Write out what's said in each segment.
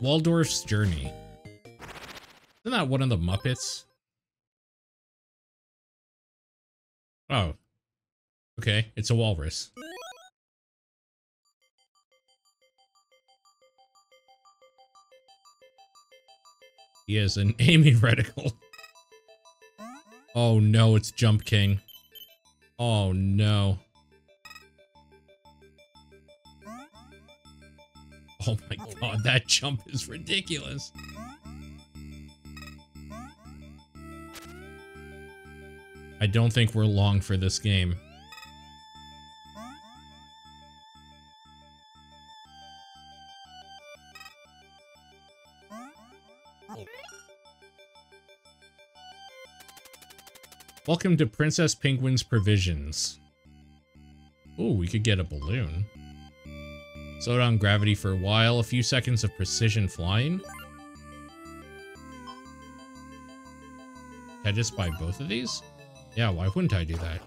Waldorf's Journey. Isn't that one of the Muppets? Oh. Okay, it's a walrus. He is an Amy Reticle. Oh no, it's Jump King. Oh no. Oh my god, that jump is ridiculous. I don't think we're long for this game. Welcome to Princess Penguin's Provisions. Oh, we could get a balloon. Slow down gravity for a while, a few seconds of precision flying. Can I just buy both of these? Yeah, why wouldn't I do that?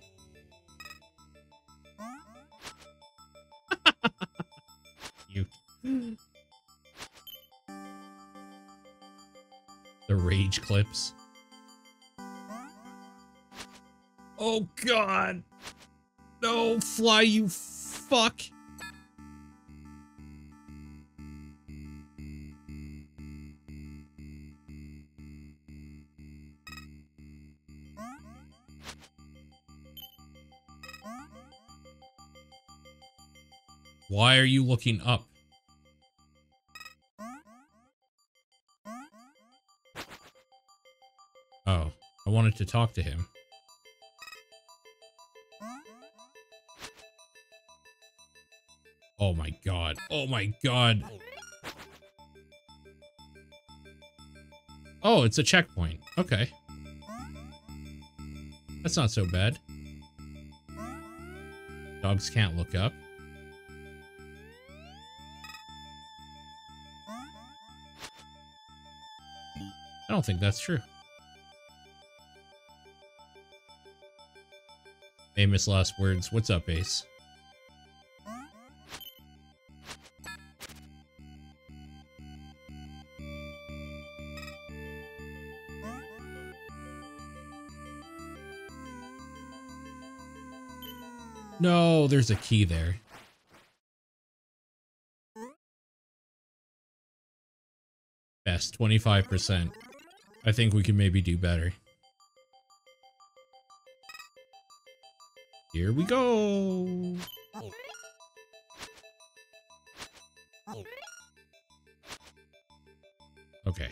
you. The rage clips. Oh god. No, fly you fuck. Why are you looking up? Oh, I wanted to talk to him. Oh my god. Oh my god. Oh, it's a checkpoint. Okay. That's not so bad. Dogs can't look up. Don't think that's true. Famous last words. What's up, Ace? No, there's a key there. Best, 25%. I think we can maybe do better. Here we go. Okay.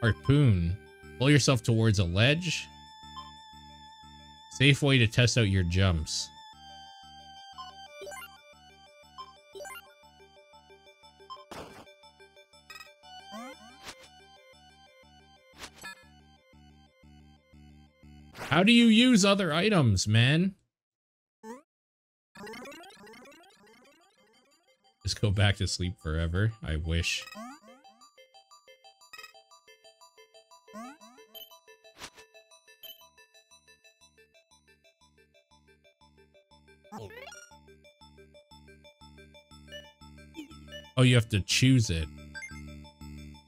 Harpoon. Pull yourself towards a ledge. Safe way to test out your jumps. How do you use other items, man? Just go back to sleep forever. I wish. Oh, you have to choose it.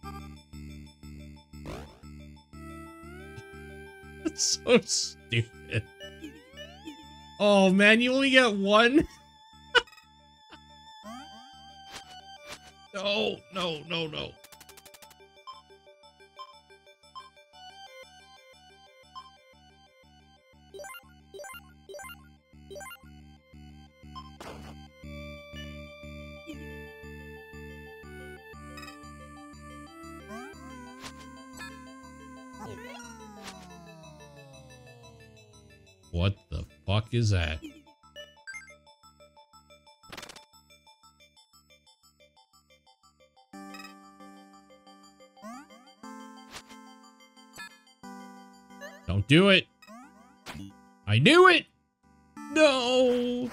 That's so stupid. Oh man, you only get one? no, no, no, no. Is that? Don't do it. I knew it. No.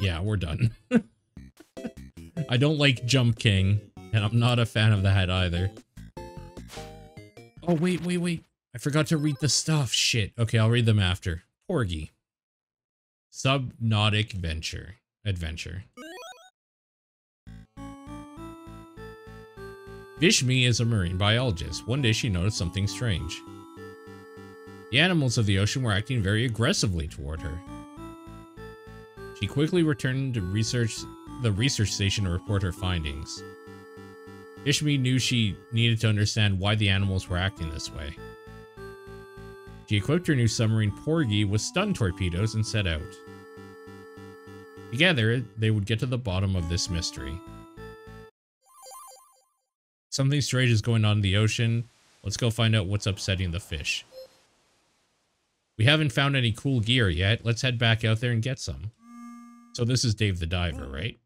Yeah, we're done. I don't like Jump King, and I'm not a fan of that either. Oh, wait, wait, wait. I forgot to read the stuff. Shit. Okay, I'll read them after. Porgy. Subnautic Venture. Adventure. Vishmi is a marine biologist. One day she noticed something strange. The animals of the ocean were acting very aggressively toward her. She quickly returned to research the research station to report her findings. Ishmi knew she needed to understand why the animals were acting this way. She equipped her new submarine Porgy with stun torpedoes and set out. Together, they would get to the bottom of this mystery. Something strange is going on in the ocean. Let's go find out what's upsetting the fish. We haven't found any cool gear yet. Let's head back out there and get some. So this is Dave the Diver, right?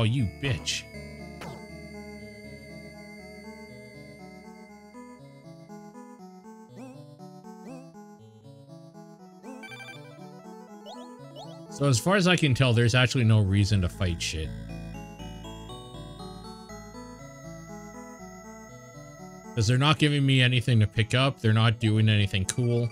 Oh, you bitch. So as far as I can tell, there's actually no reason to fight shit. Because they're not giving me anything to pick up. They're not doing anything cool.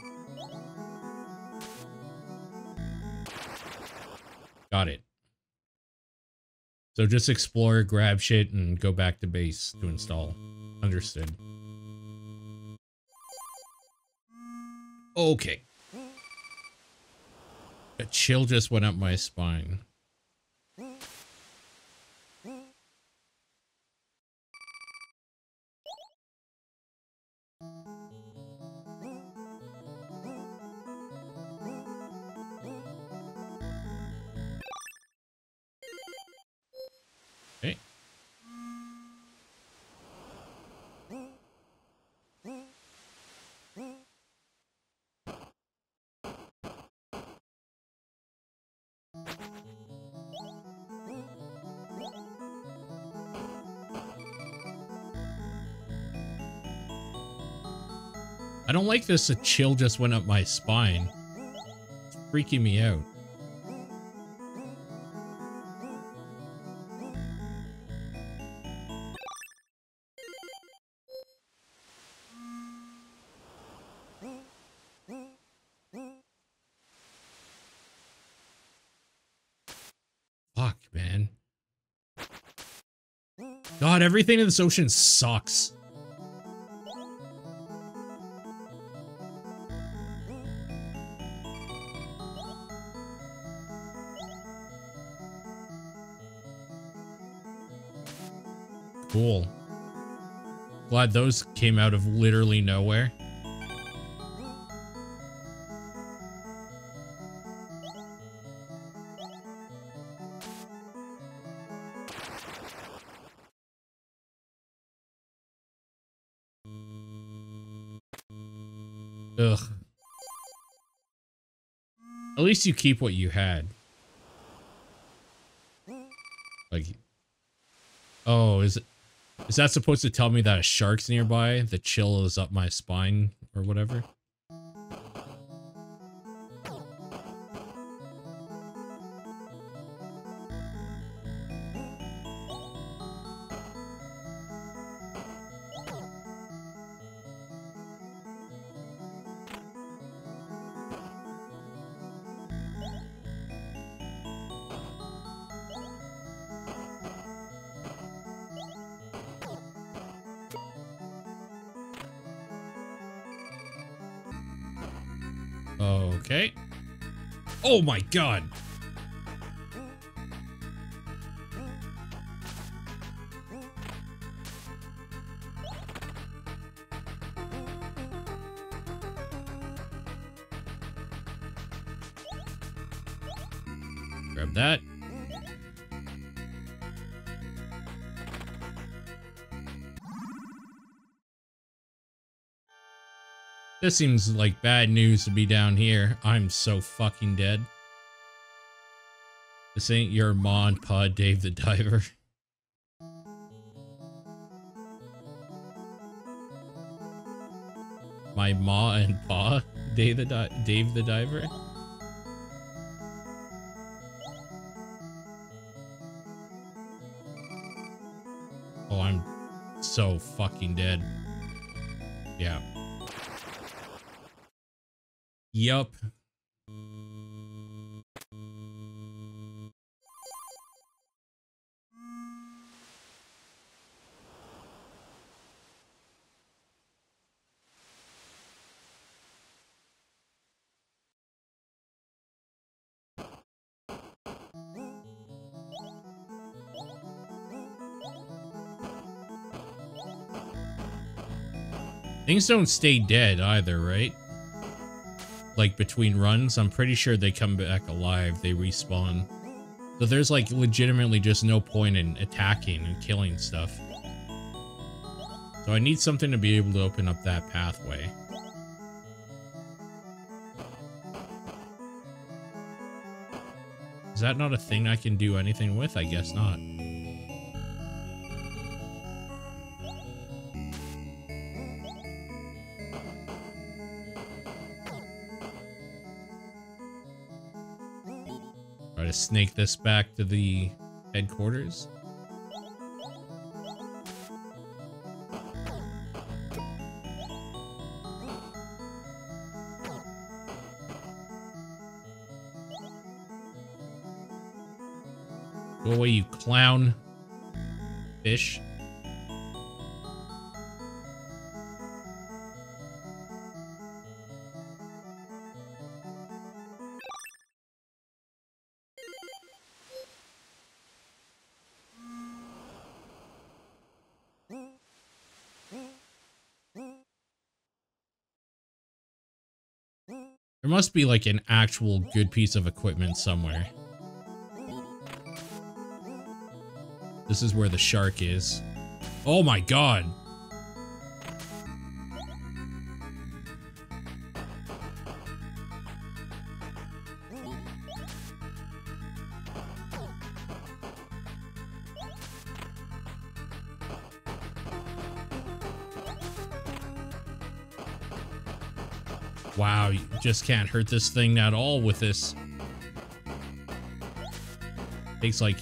So just explore, grab shit, and go back to base to install. Understood. Okay. A chill just went up my spine. This. A chill just went up my spine. It's freaking me out. Fuck, man. God, everything in this ocean sucks. Glad those came out of literally nowhere. Ugh. At least you keep what you had. Like, oh, is it? Is that supposed to tell me that a shark's nearby? The chill is up my spine or whatever? My god. Grab that. This seems like bad news to be down here. I'm so fucking dead. This ain't your Mon Pod Dave the Diver. My ma and pa Dave the Di Dave the Diver. Oh, I'm so fucking dead. Yeah. Yup. Things don't stay dead either, right? like between runs, I'm pretty sure they come back alive. They respawn. So there's like legitimately just no point in attacking and killing stuff. So I need something to be able to open up that pathway. Is that not a thing I can do anything with? I guess not. To snake this back to the headquarters. Go away, you clown. Fish. Must be like an actual good piece of equipment somewhere. This is where the shark is. Oh my god. Just can't hurt this thing at all with this. Takes like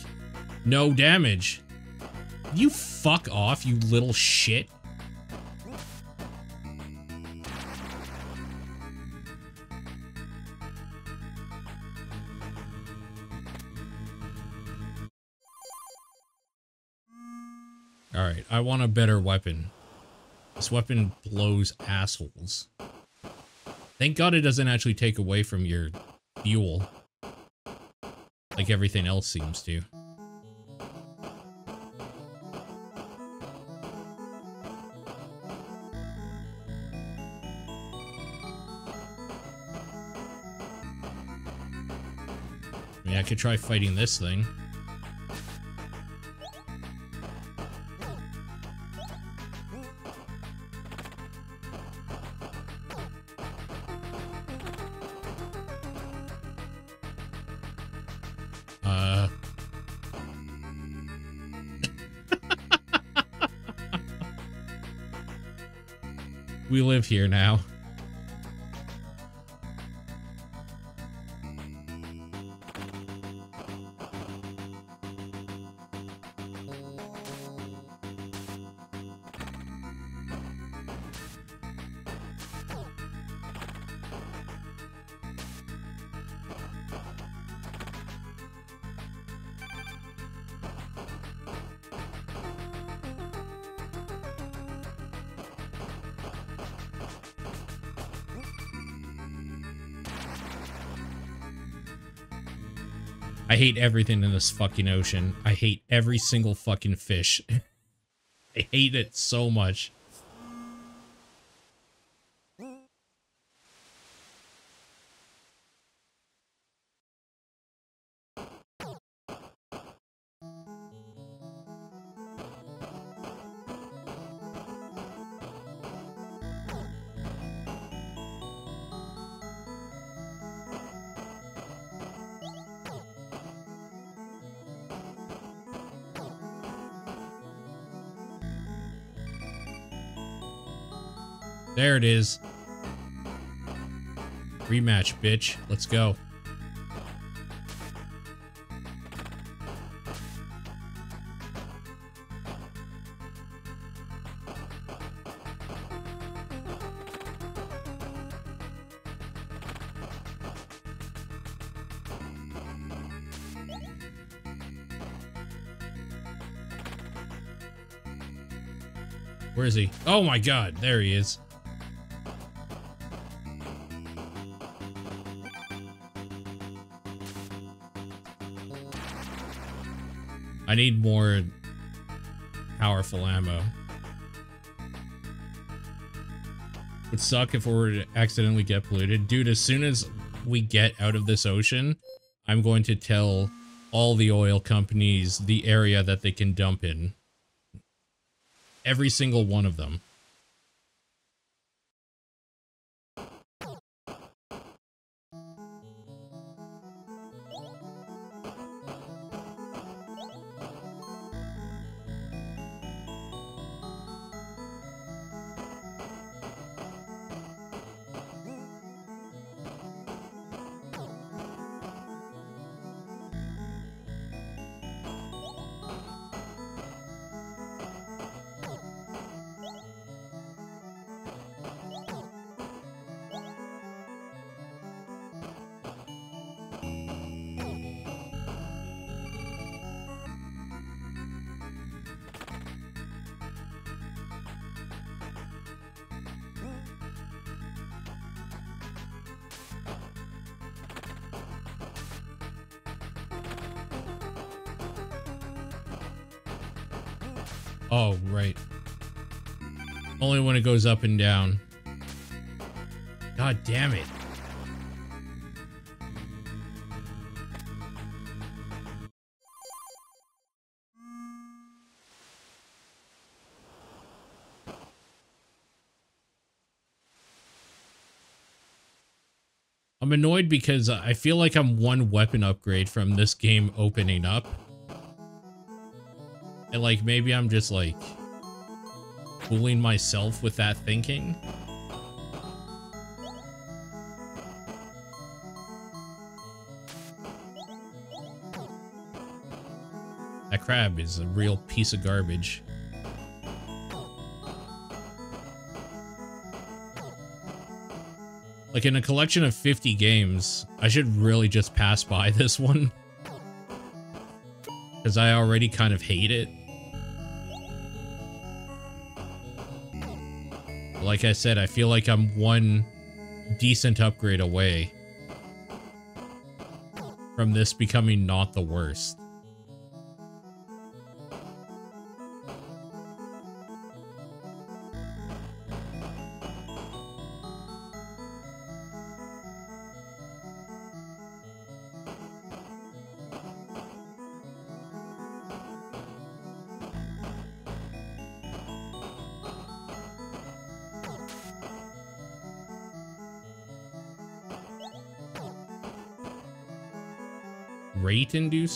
no damage. You fuck off, you little shit. Alright, I want a better weapon. This weapon blows assholes. Thank God it doesn't actually take away from your fuel. Like everything else seems to. I mean, I could try fighting this thing. We live here now. I hate everything in this fucking ocean. I hate every single fucking fish. I hate it so much. There it is. Rematch, bitch. Let's go. Where is he? Oh my god, there he is. I need more powerful ammo. Would suck if we were to accidentally get polluted. Dude, as soon as we get out of this ocean, I'm going to tell all the oil companies the area that they can dump in. Every single one of them. Goes up and down. God damn it. I'm annoyed because I feel like I'm one weapon upgrade from this game opening up. And like, maybe I'm just like fooling myself with that thinking. That crab is a real piece of garbage. Like in a collection of 50 games, I should really just pass by this one. Because I already kind of hate it. Like I said, I feel like I'm one decent upgrade away from this becoming not the worst.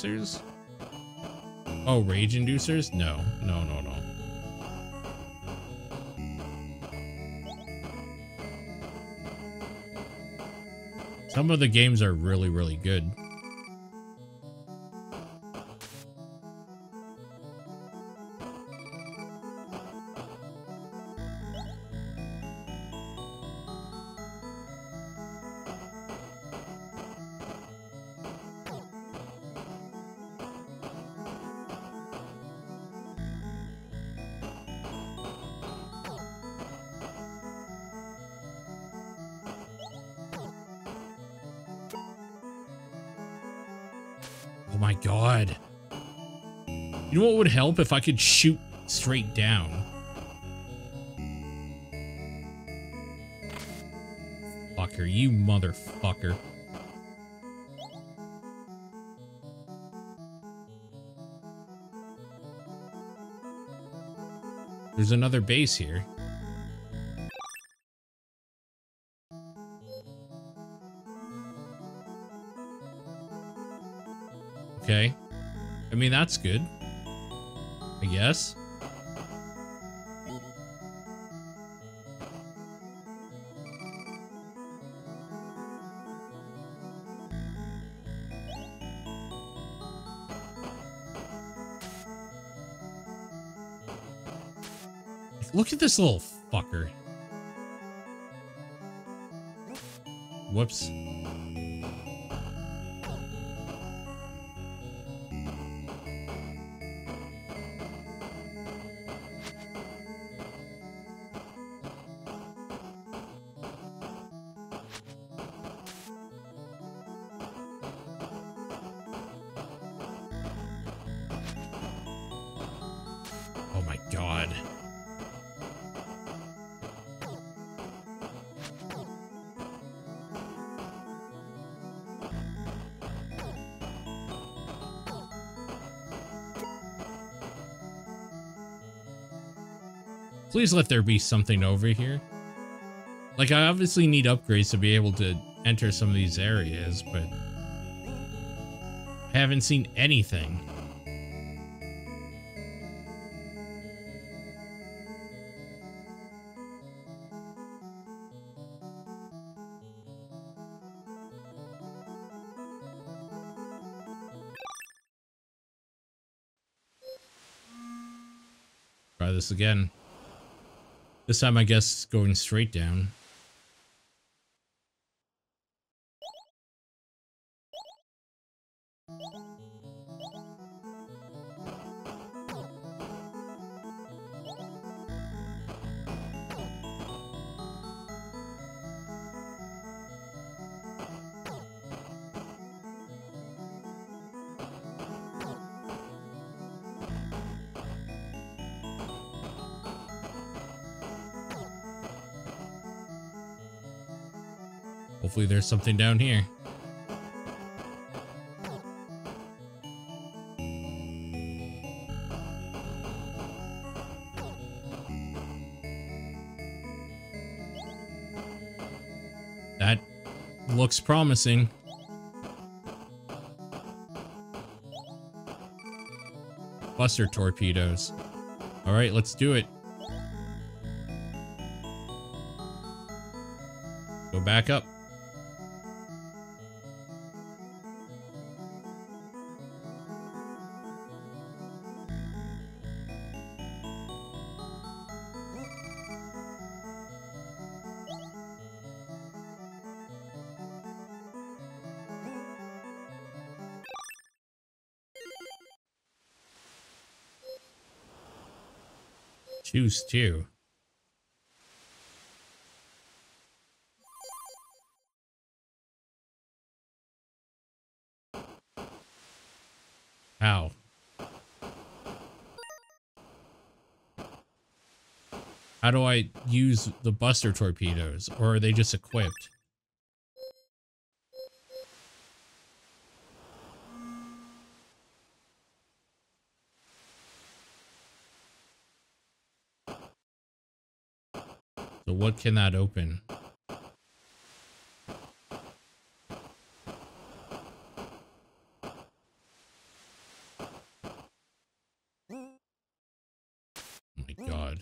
Inducers? Oh, rage inducers? No, no, no, no. Some of the games are really, really good. Help if I could shoot straight down? Fucker, you motherfucker. There's another base here. Okay. I mean, that's good. Guess. Look at this little fucker. Whoops. Please let there be something over here. Like, I obviously need upgrades to be able to enter some of these areas, but... I haven't seen anything. Try this again. This time, I guess, going straight down. There's something down here. That looks promising. Buster torpedoes. All right, let's do it. Go back up. How? How do I use the buster torpedoes? Or are they just equipped? What can that open? Oh.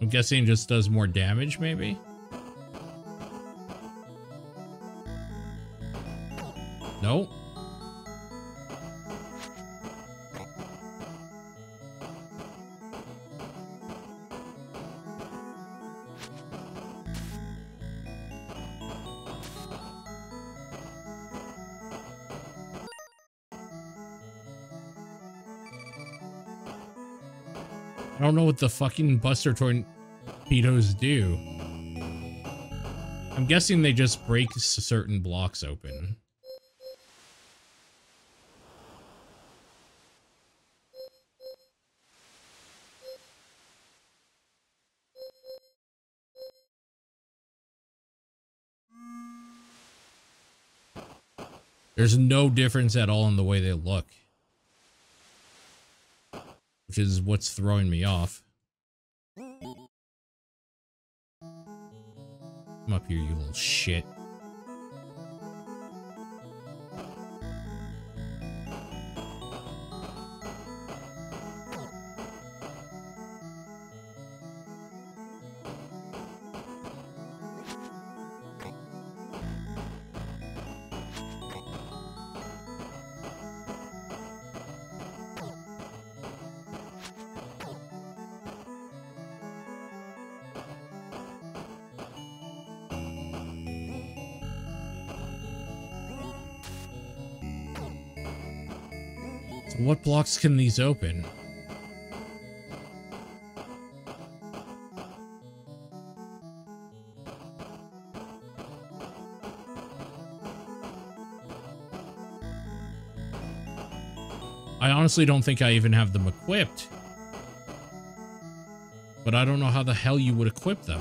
I'm guessing just does more damage, maybe? No? the fucking Buster Torpedoes do. I'm guessing they just break certain blocks open. There's no difference at all in the way they look. Which is what's throwing me off. Here, you little shit. What blocks can these open? I honestly don't think I even have them equipped. But I don't know how the hell you would equip them.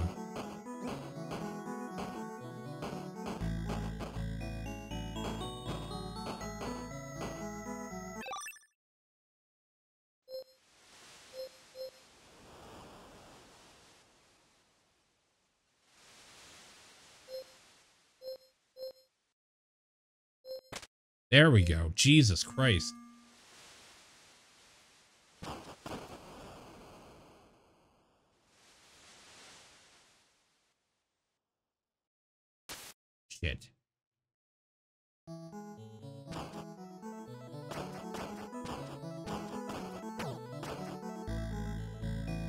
We go. Jesus Christ. Shit.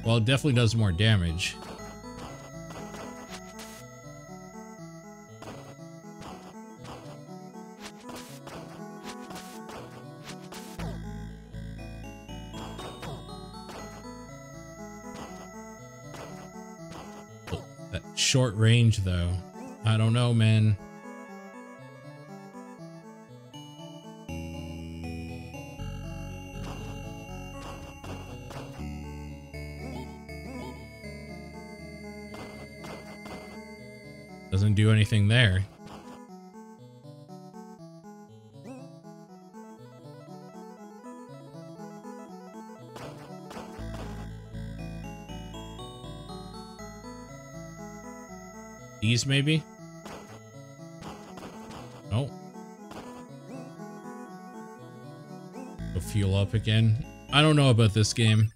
Well, it definitely does more damage. Short range, though. I don't know, man. These, maybe? Oh. Go fuel up again. I don't know about this game.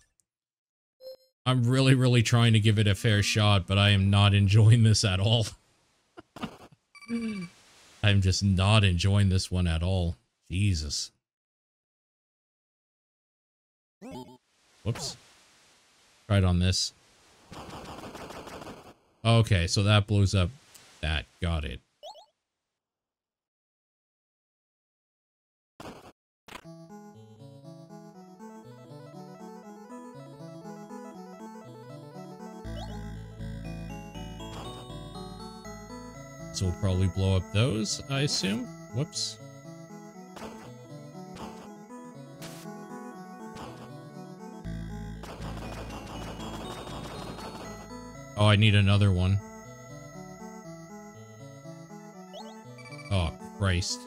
I'm really, really trying to give it a fair shot, but I am not enjoying this at all. I'm just not enjoying this one at all. Jesus. Whoops. Right on this. Okay, so that blows up that. Got it. So we'll probably blow up those, I assume. Whoops. Oh, I need another one. Oh, Christ.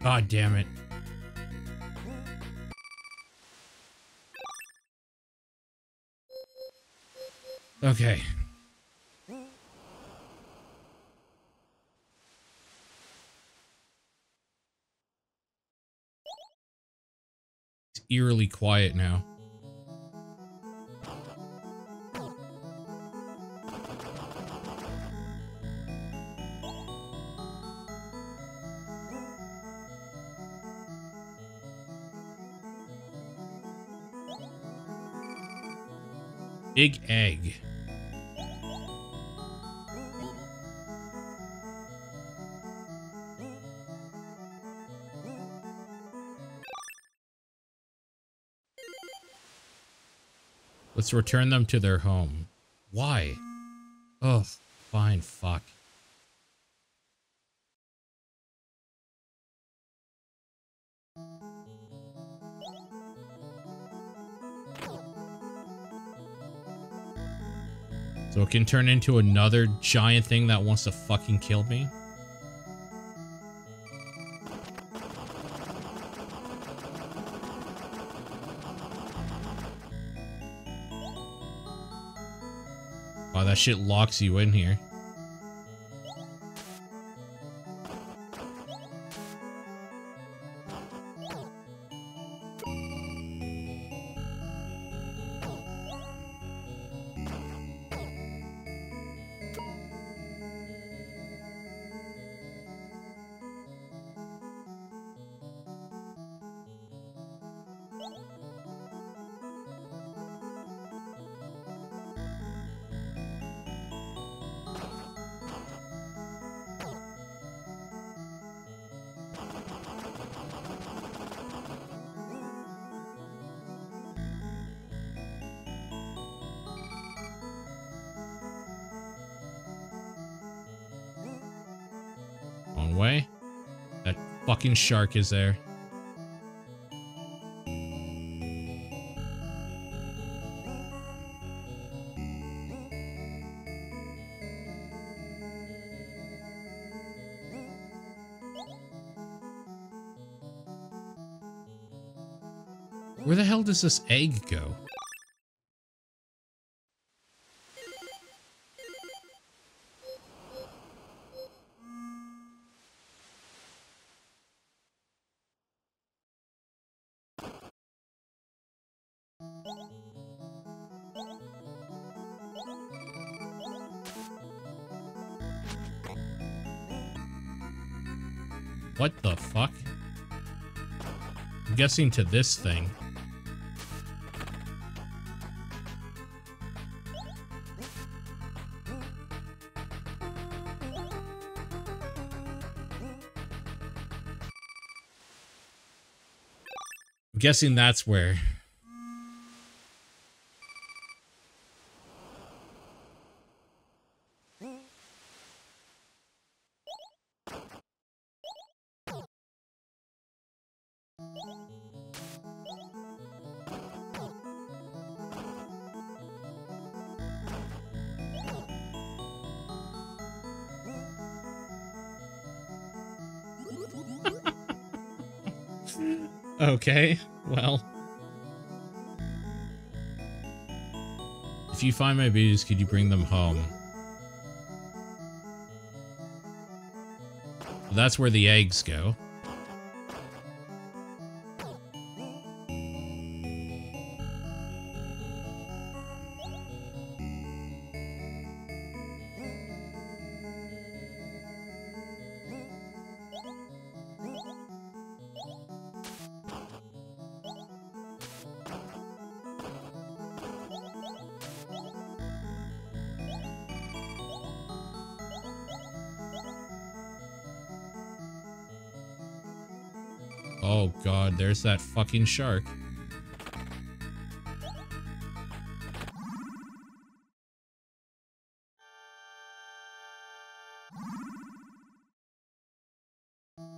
God damn it. Okay. It's eerily quiet now. Big egg. Let's return them to their home. Why? Oh, fine, fuck. So it can turn into another giant thing that wants to fucking kill me? That shit locks you in here. Shark is there. Where the hell does this egg go? Guessing to this thing. I'm guessing that's where. Okay, well. If you find my babies, could you bring them home? That's where the eggs go. There's that fucking shark.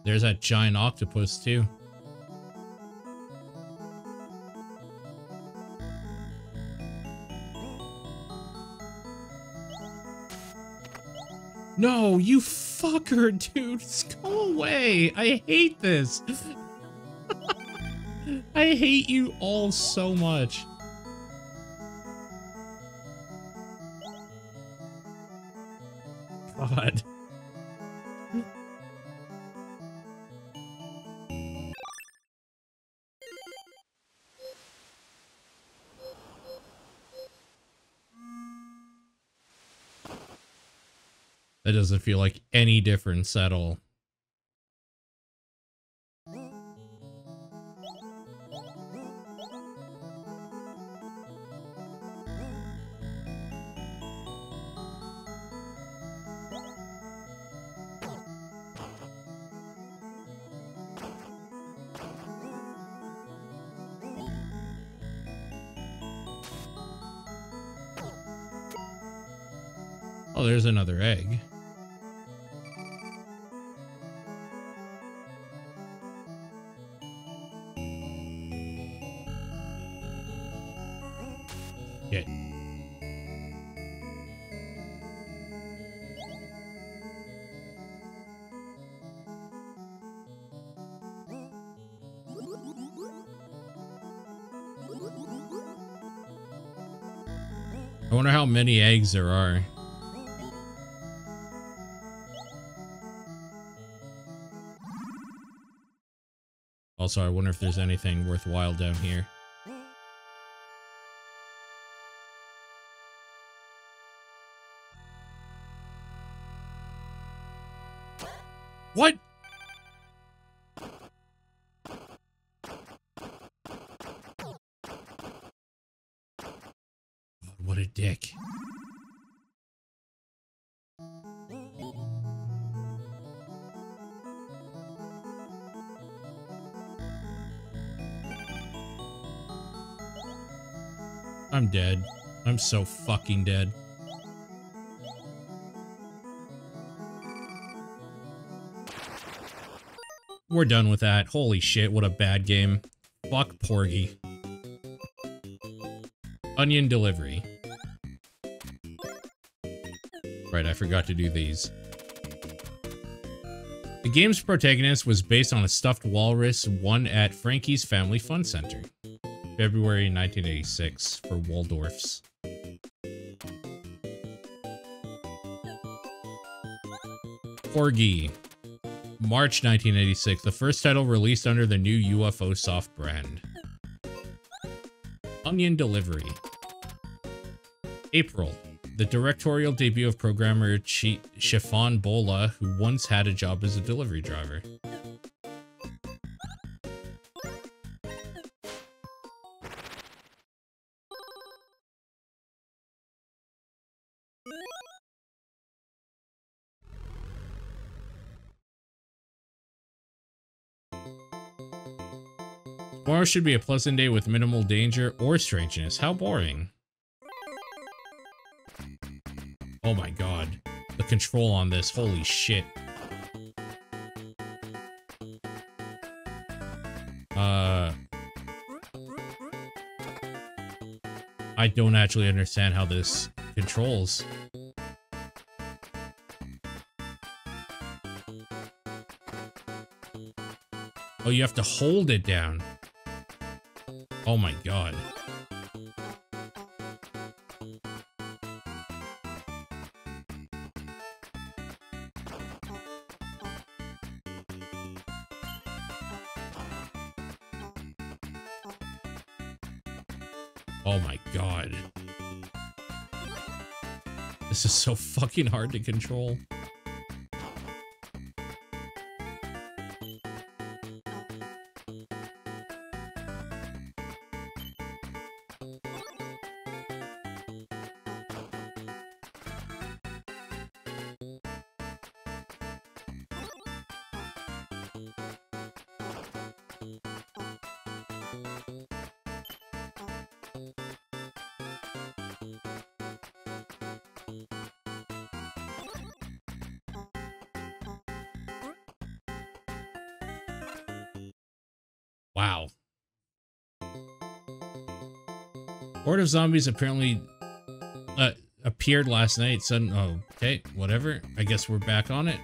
There's that giant octopus too. No, you fucker, dude. Go away. I hate this. I hate you all so much. God. That doesn't feel like any difference at all. Eggs there are. Also, I wonder if there's anything worthwhile down here. So fucking dead. We're done with that. Holy shit, what a bad game. Fuck Porgy. Onion delivery. Right, I forgot to do these. The game's protagonist was based on a stuffed walrus won at Frankie's Family Fun Center. February 1986 for Waldorf's. Porgy. March 1986, the first title released under the new UFO Soft brand. Onion Delivery. April. The directorial debut of programmer Ch Chiffon Bola, who once had a job as a delivery driver. Tomorrow should be a pleasant day with minimal danger or strangeness. How boring. Oh my god. The control on this, holy shit. Uh... I don't actually understand how this controls. Oh, you have to hold it down. Oh my god. Oh my god. This is so fucking hard to control. Horde of zombies apparently uh, appeared last night. Sudden, oh, okay, whatever. I guess we're back on it.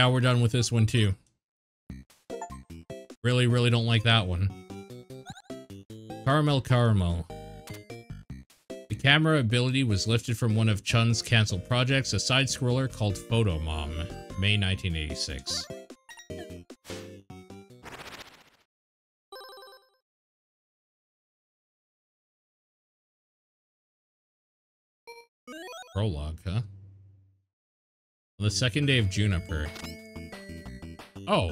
Yeah, we're done with this one too. Really, really don't like that one. Caramel Caramel. The camera ability was lifted from one of Chun's canceled projects, a side-scroller called Photo Mom, May 1986. Second day of Juniper. Oh.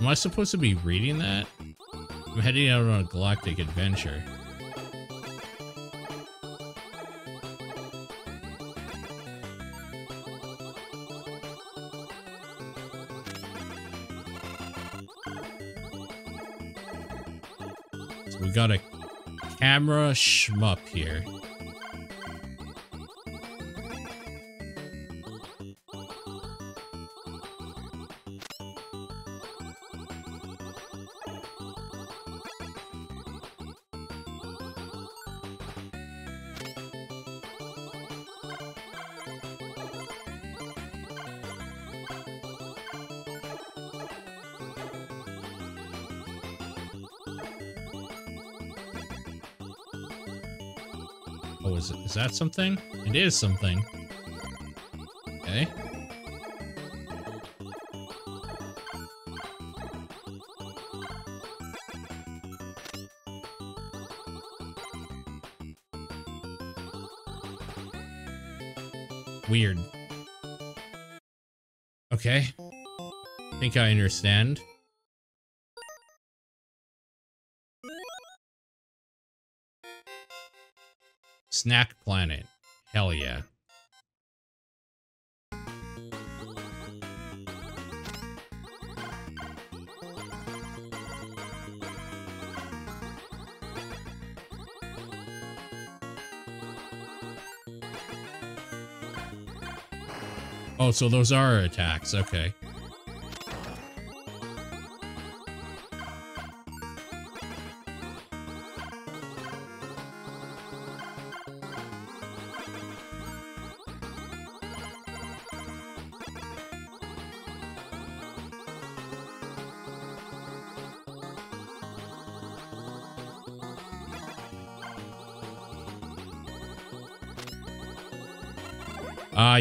Am I supposed to be reading that? I'm heading out on a galactic adventure. Got a camera shmup here. Something? It is something. Okay. Weird. Okay. I think I understand. Snack Planet. Hell yeah. Oh, so those are attacks. Okay.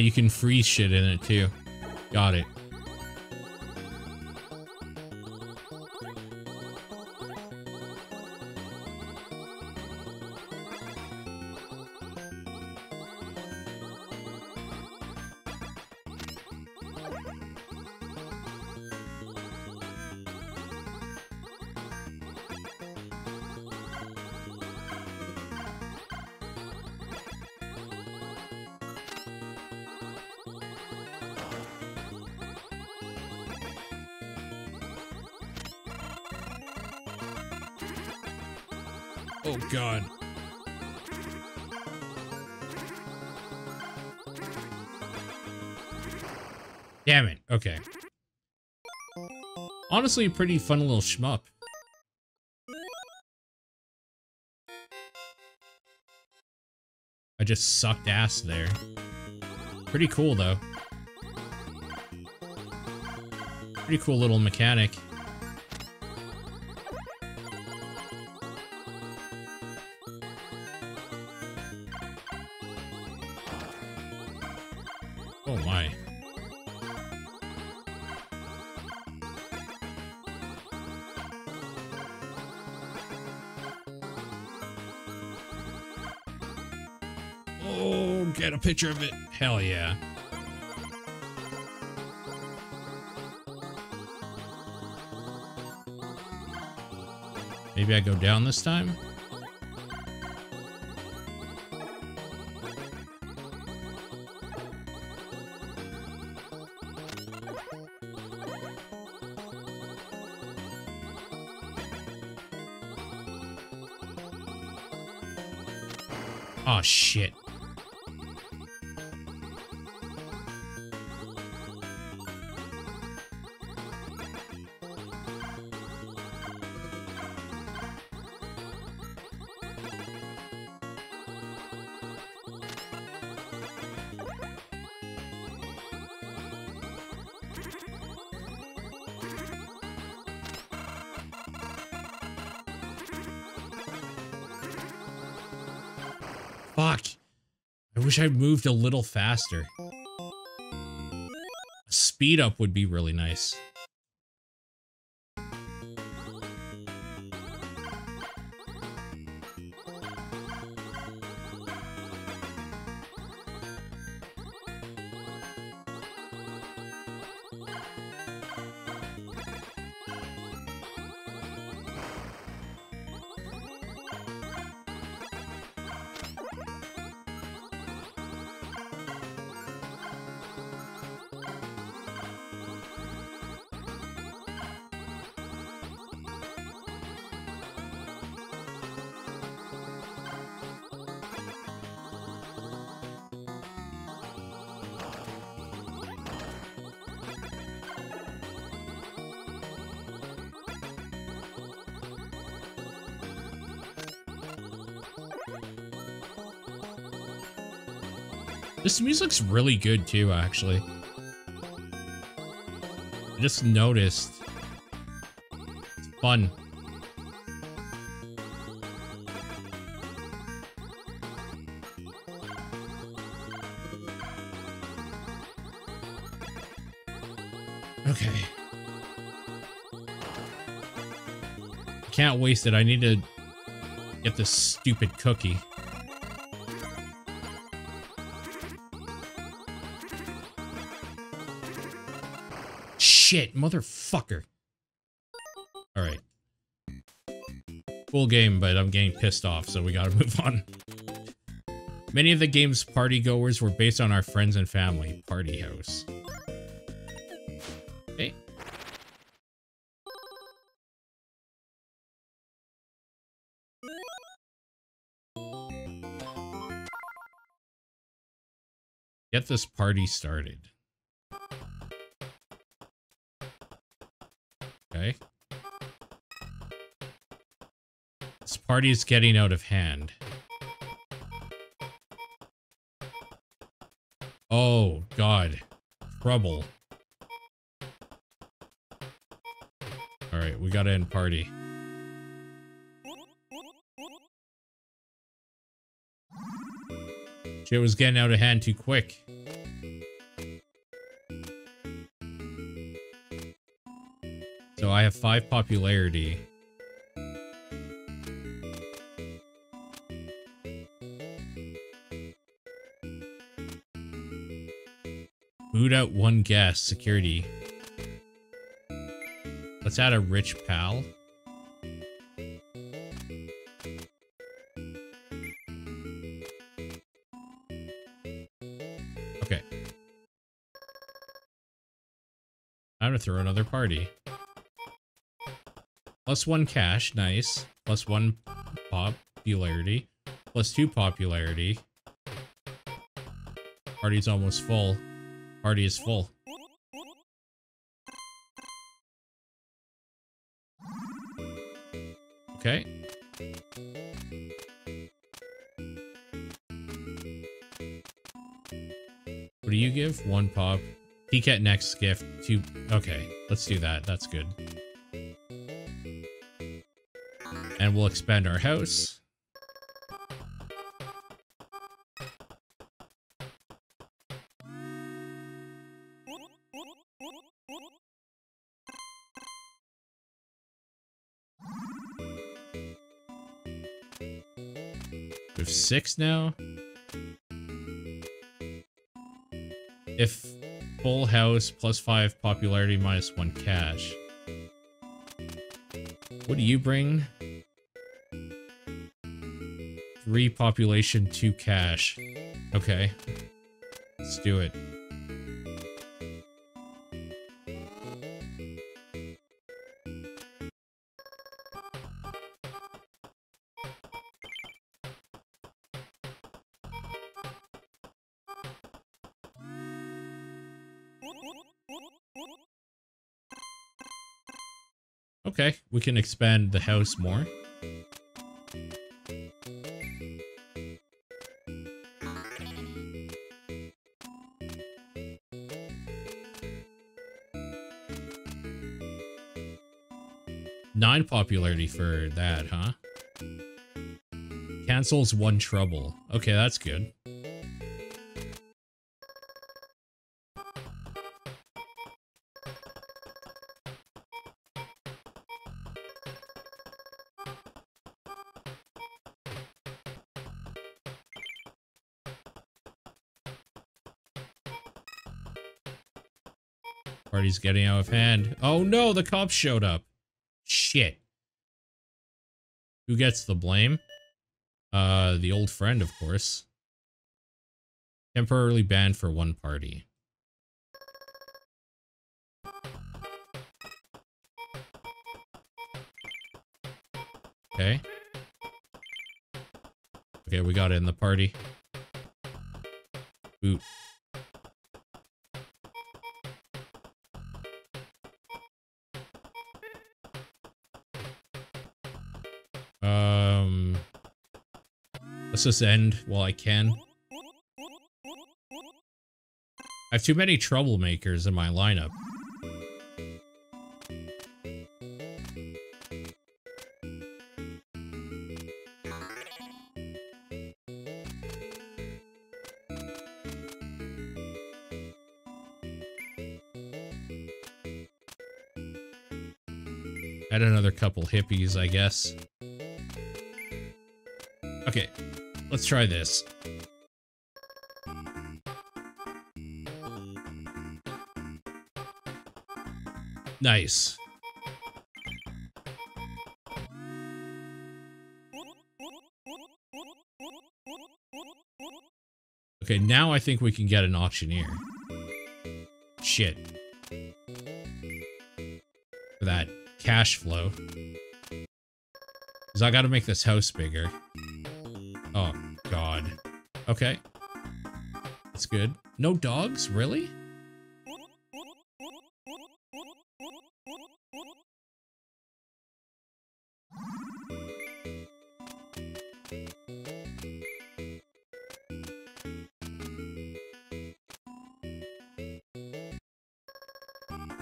You can freeze shit in it too. Got it. Oh god. Damn it. Okay. Honestly, pretty fun little shmup. I just sucked ass there. Pretty cool, though. Pretty cool little mechanic. Picture of it. Hell yeah. Maybe I go down this time? Oh shit. Wish I moved a little faster. Speed up would be really nice. This music's really good too, actually. I just noticed. It's fun. Okay. Can't waste it. I need to get this stupid cookie. Shit, motherfucker. Alright. Cool game, but I'm getting pissed off, so we gotta move on. Many of the game's party goers were based on our friends and family. Party house. Okay. Get this party started. This party is getting out of hand. Oh, God. Trouble. Alright, we gotta end party. Shit was getting out of hand too quick. So I have five popularity. Out one guest. Security. Let's add a rich pal. Okay. I'm gonna throw another party. Plus one cash, nice. Plus one popularity. Plus two popularity. Party's almost full. Party is full. Okay. What do you give? One pop. Peek at next gift. Two. Okay, let's do that. That's good. And we'll expand our house. Six now. If full house plus five popularity minus one cash. What do you bring? Three population, two cash. Okay. Let's do it. We can expand the house more. Nine popularity for that, huh? Cancels one trouble. Okay, that's good. Party's getting out of hand. Oh no, the cops showed up. Shit. Who gets the blame? Uh, the old friend, of course. Temporarily banned for one party. Okay. Okay, we got it in the party. Boot. Let's end while I can. I have too many troublemakers in my lineup. Add another couple hippies, I guess. Okay, let's try this. Nice. Okay, now I think we can get an auctioneer. Shit. For that cash flow. Because I gotta make this house bigger. Oh, God. Okay. That's good. No dogs? Really?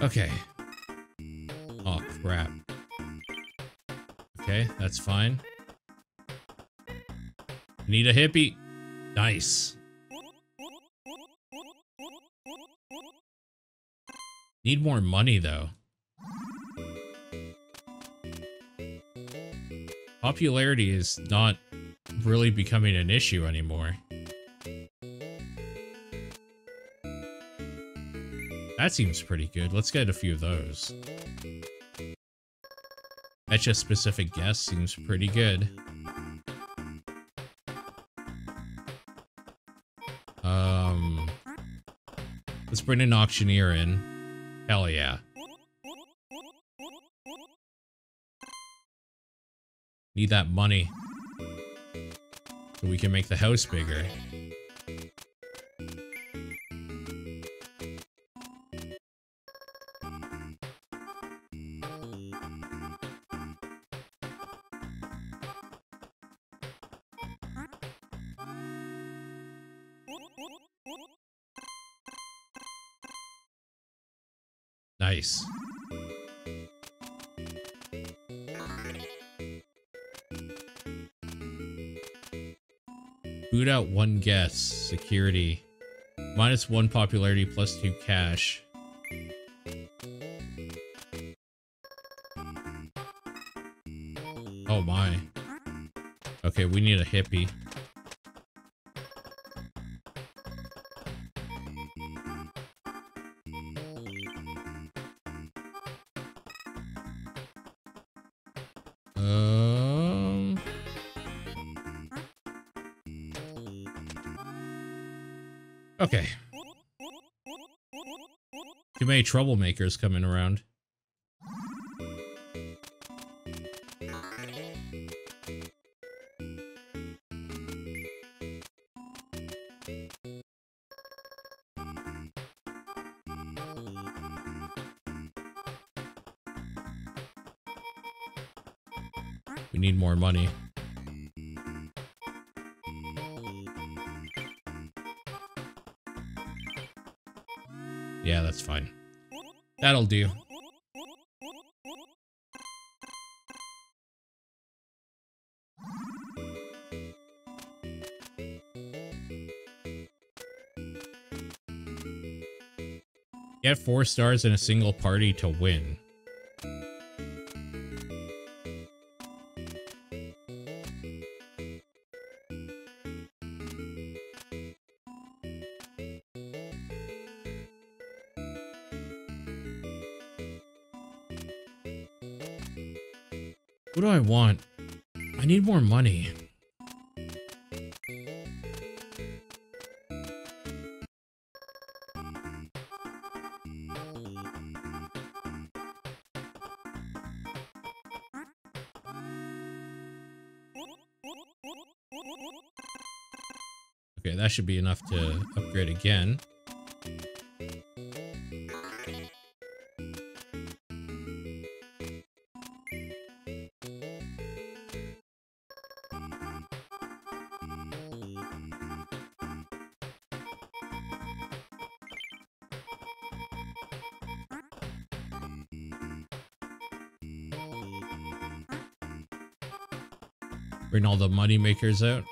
Okay. Oh, crap. Okay, that's fine. Need a hippie. Nice. Need more money, though. Popularity is not really becoming an issue anymore. That seems pretty good. Let's get a few of those. Etch a specific guess seems pretty good. Let's bring an auctioneer in. Hell yeah. Need that money. So we can make the house bigger. Out one guess. Security. Minus one popularity, plus two cash. Oh my. Okay, we need a hippie. Okay. Too many troublemakers coming around. We need more money. fine. That'll do. Get four stars in a single party to win. Money. Okay, that should be enough to upgrade again. All the money makers out.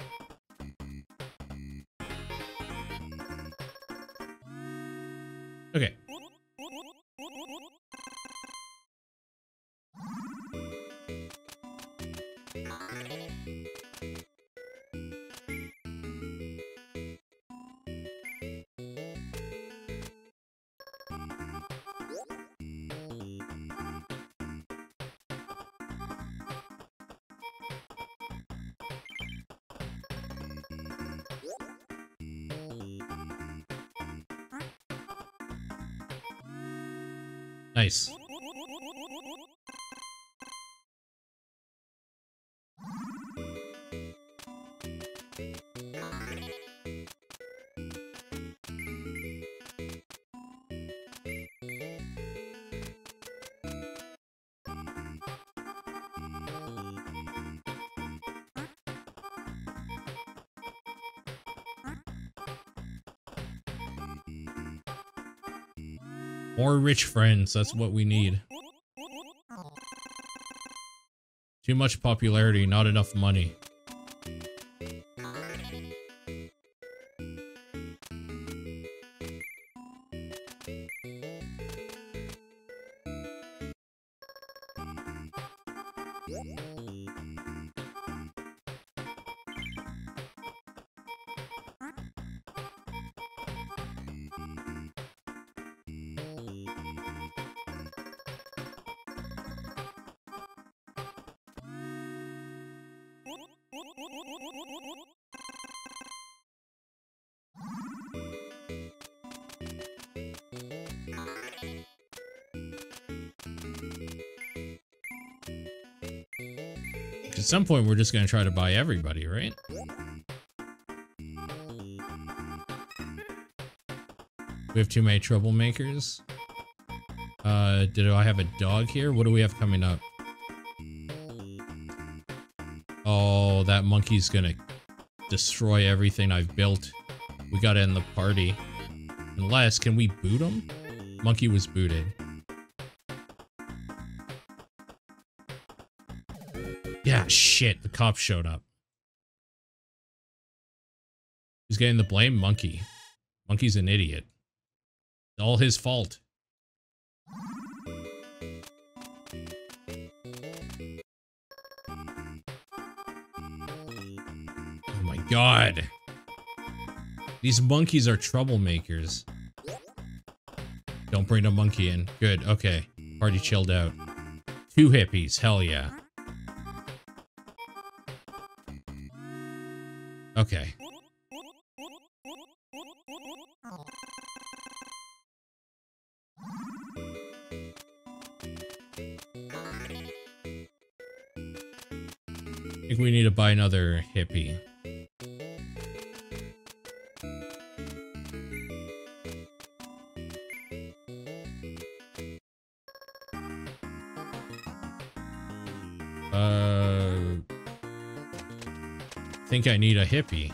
More rich friends, that's what we need. Too much popularity, not enough money. Some point, we're just going to try to buy everybody, right? We have too many troublemakers. Uh, did I have a dog here? What do we have coming up? Oh, that monkey's gonna destroy everything I've built. We gotta end the party. Unless, can we boot him? Monkey was booted. Shit, the cops showed up. Who's getting the blame? Monkey. Monkey's an idiot. It's all his fault. Oh my god. These monkeys are troublemakers. Don't bring a monkey in. Good, okay. Party chilled out. Two hippies, hell yeah. Okay. I think we need to buy another hippie. Think I need a hippie.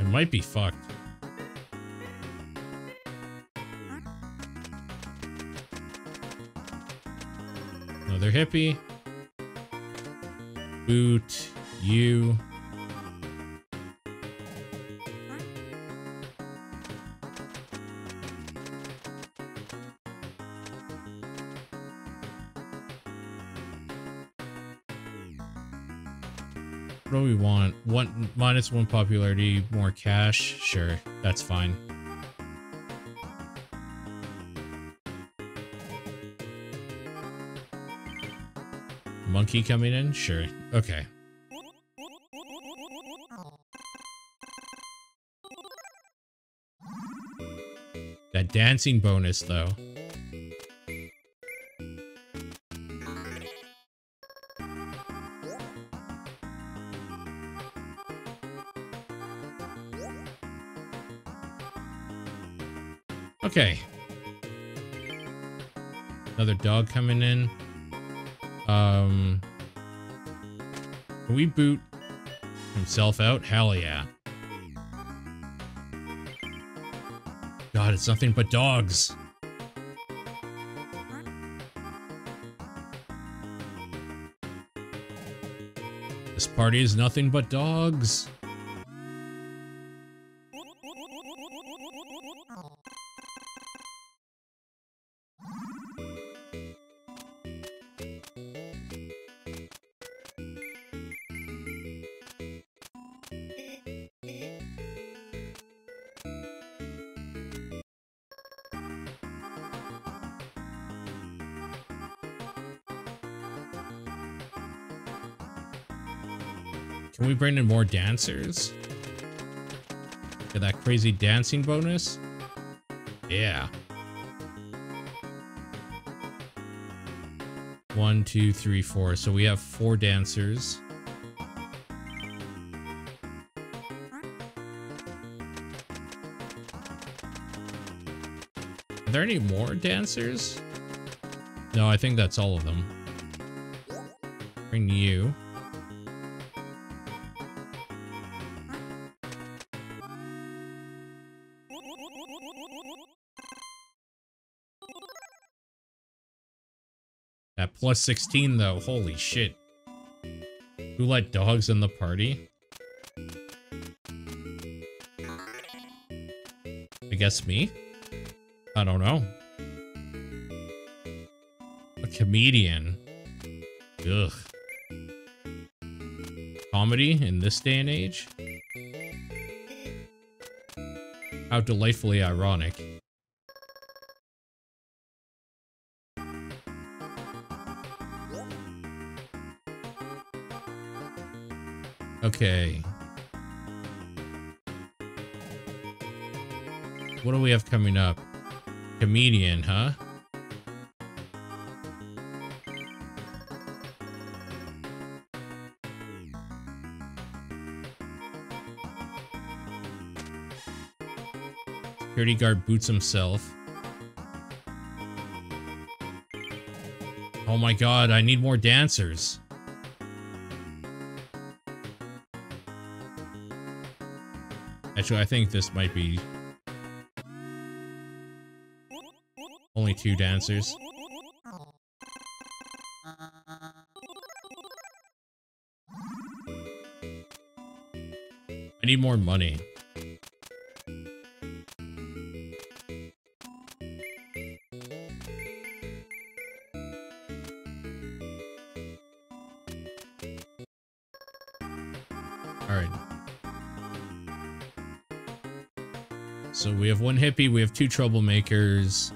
It might be fucked. Another hippie. Boot you. Minus one popularity, more cash. Sure, that's fine. Monkey coming in? Sure. Okay. That dancing bonus, though. Dog coming in. Um, can we boot himself out? Hell yeah. God, it's nothing but dogs. This party is nothing but dogs. Bring in more dancers? Get that crazy dancing bonus? Yeah. One, two, three, four. So we have four dancers. Are there any more dancers? No, I think that's all of them. Bring you. Plus 16 though, holy shit. Who let dogs in the party? I guess me? I don't know. A comedian. Ugh. Comedy in this day and age? How delightfully ironic. Okay. What do we have coming up? Comedian, huh? Security guard boots himself. Oh my god, I need more dancers. Actually, I think this might be only two dancers. I need more money. One hippie, we have two troublemakers.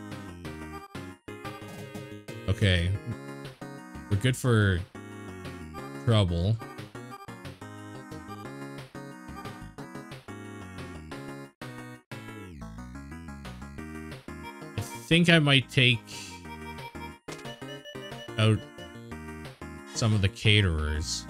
Okay. We're good for trouble. I think I might take out some of the caterers.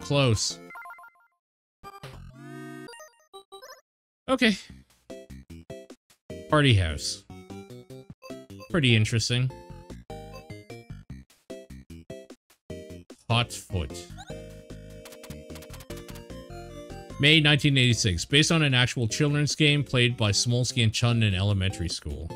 Close. Okay. Party house. pretty interesting. Hot foot. May 1986, based on an actual children's game played by Smolsky and Chun in elementary school.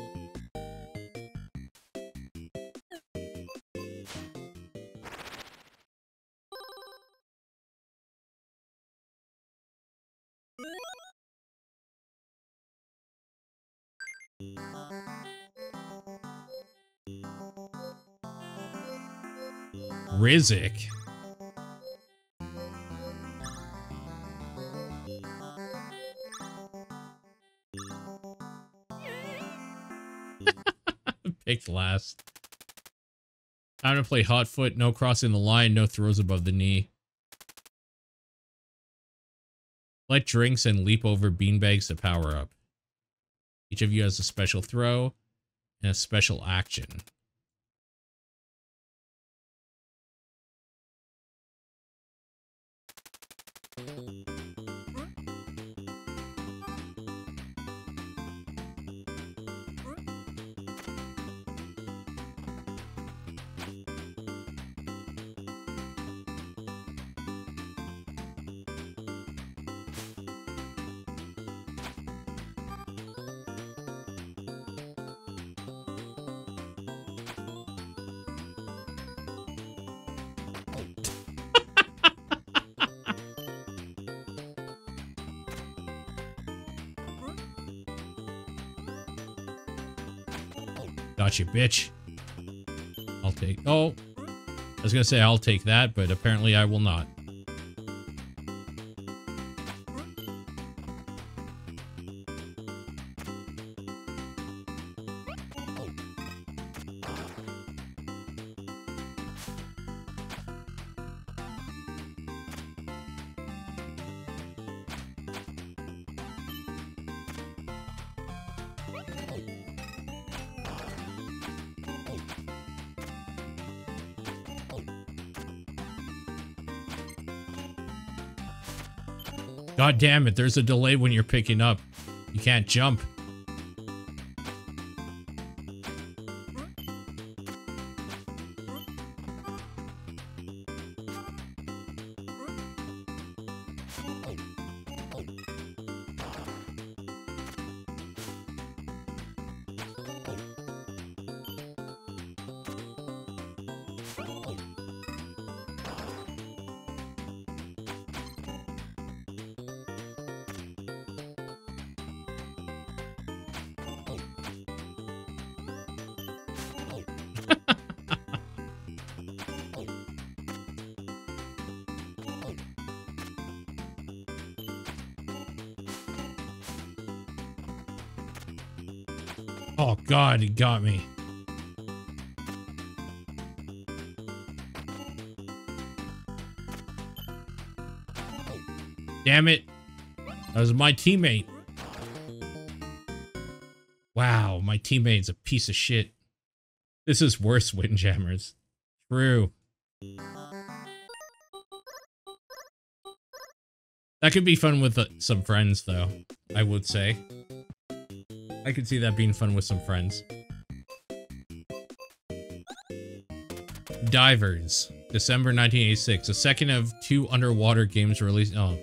Picked last. Time to play hot foot, no crossing the line, no throws above the knee. Let drinks and leap over beanbags to power up. Each of you has a special throw and a special action. You, bitch. I'll take... Oh. I was gonna say I'll take that, but apparently I will not. God damn it, there's a delay when you're picking up. You can't jump. God, he got me. Damn it. That was my teammate. Wow, my teammate's a piece of shit. This is worse, Windjammers. True. That could be fun with uh, some friends, though, I would say. I could see that being fun with some friends. Divers, December 1986. The second of two underwater games released. Oh,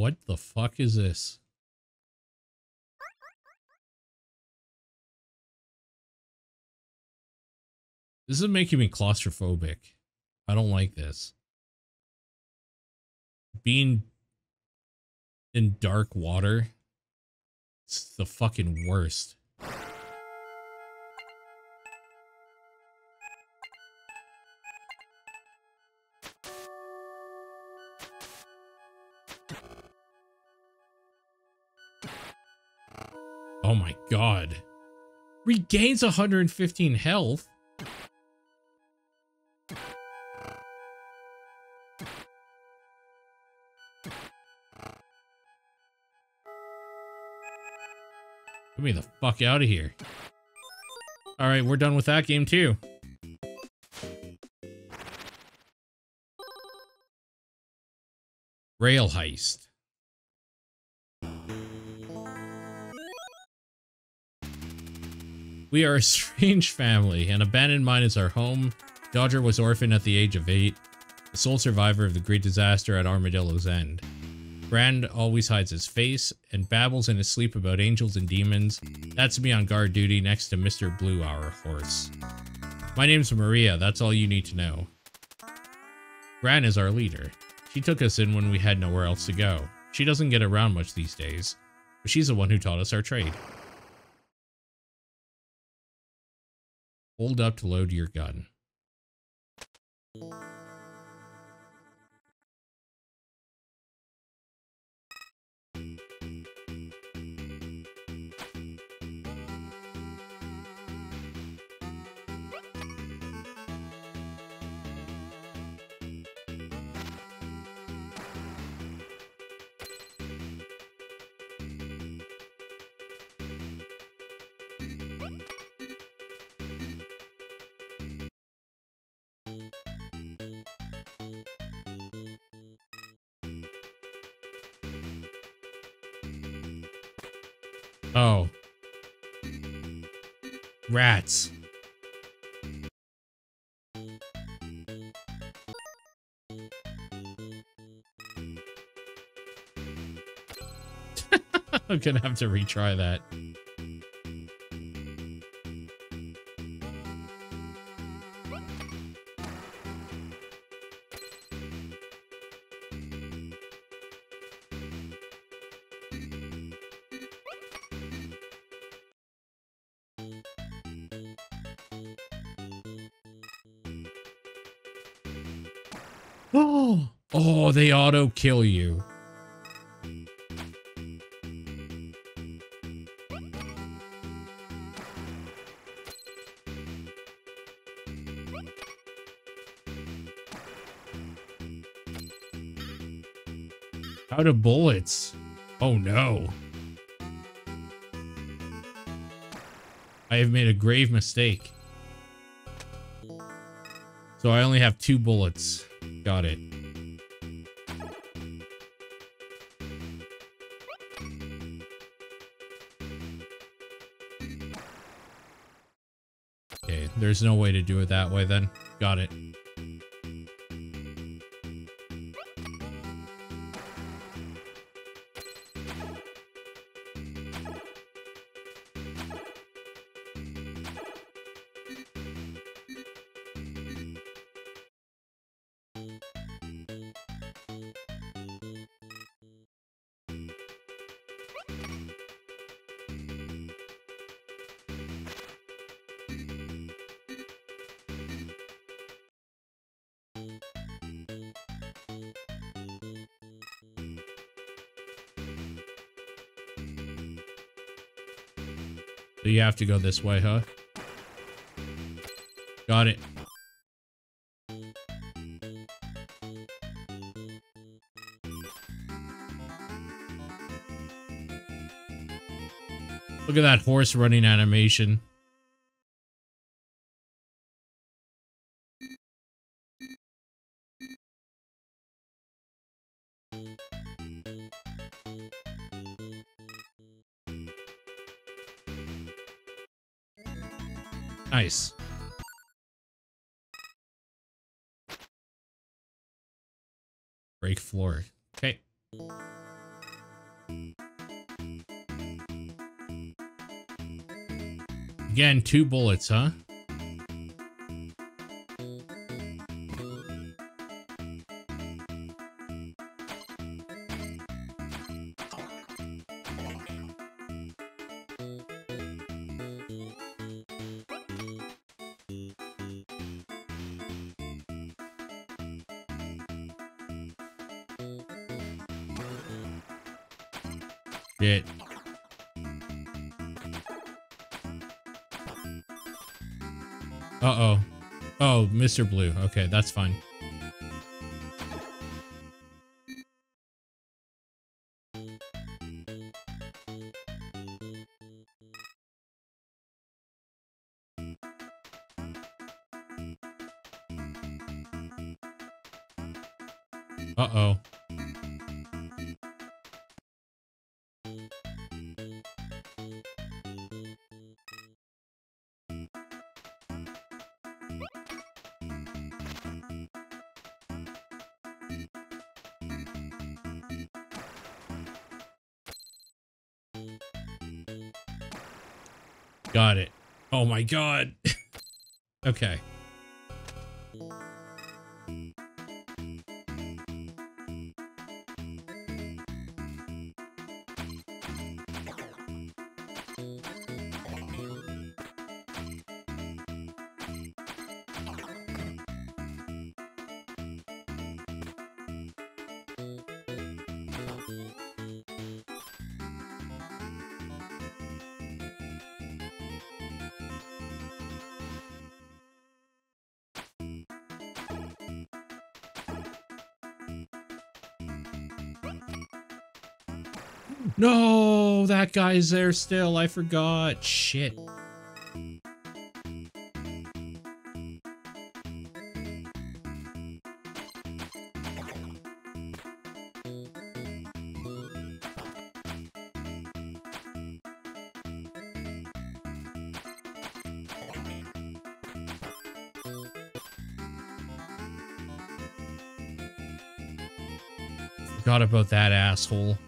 What the fuck is this? This is making me claustrophobic. I don't like this. Being in dark water. It's the fucking worst. Oh my god. Regains 115 health? Get me the fuck out of here. Alright, we're done with that game too. Rail Heist. We are a strange family. An abandoned mine is our home. Dodger was orphaned at the age of 8, the sole survivor of the great disaster at Armadillo's End. Brand always hides his face and babbles in his sleep about angels and demons. That's me on guard duty next to Mr. Blue, our horse. My name's Maria, that's all you need to know. Gran is our leader. She took us in when we had nowhere else to go. She doesn't get around much these days, but she's the one who taught us our trade. Hold up to load your gun. Rats. I'm gonna have to retry that. They auto kill you. Out of bullets. Oh no. I have made a grave mistake. So I only have two bullets. Got it. There's no way to do it that way then. Got it. Have to go this way, huh? Got it. Look at that horse running animation. Two bullets, huh? Mr. Blue. Okay, that's fine. Got it. Oh my god. okay. Guy's there still. I forgot. Shit. Forgot about that asshole.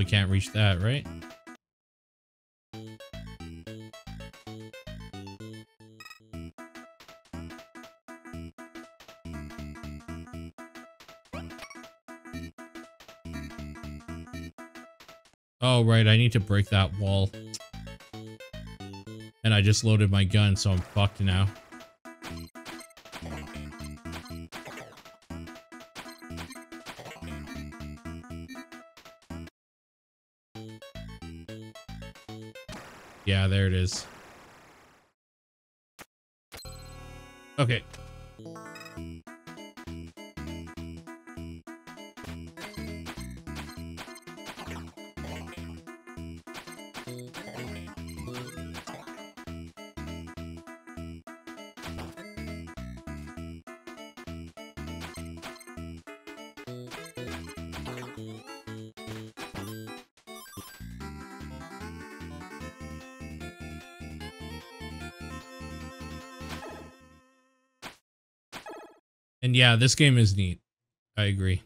Probably can't reach that, right? Oh, right, I need to break that wall. And I just loaded my gun, so I'm fucked now. Yeah, this game is neat. I agree.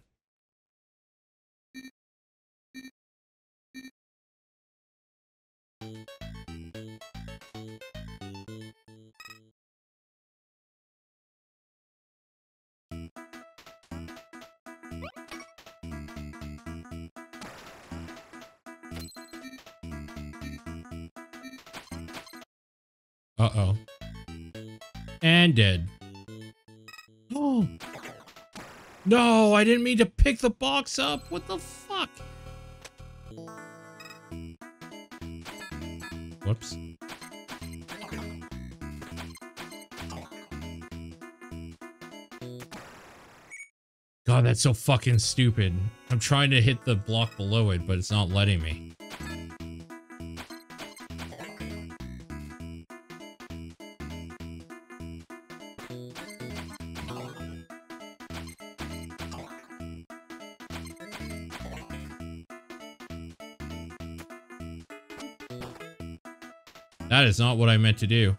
I didn't mean to pick the box up. What the fuck? Whoops. God, that's so fucking stupid. I'm trying to hit the block below it, but it's not letting me. That is not what I meant to do.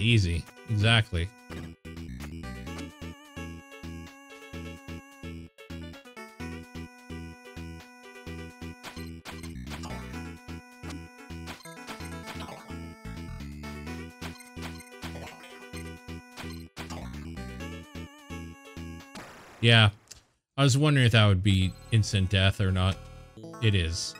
Easy. Exactly. Yeah. I was wondering if that would be instant death or not. It is.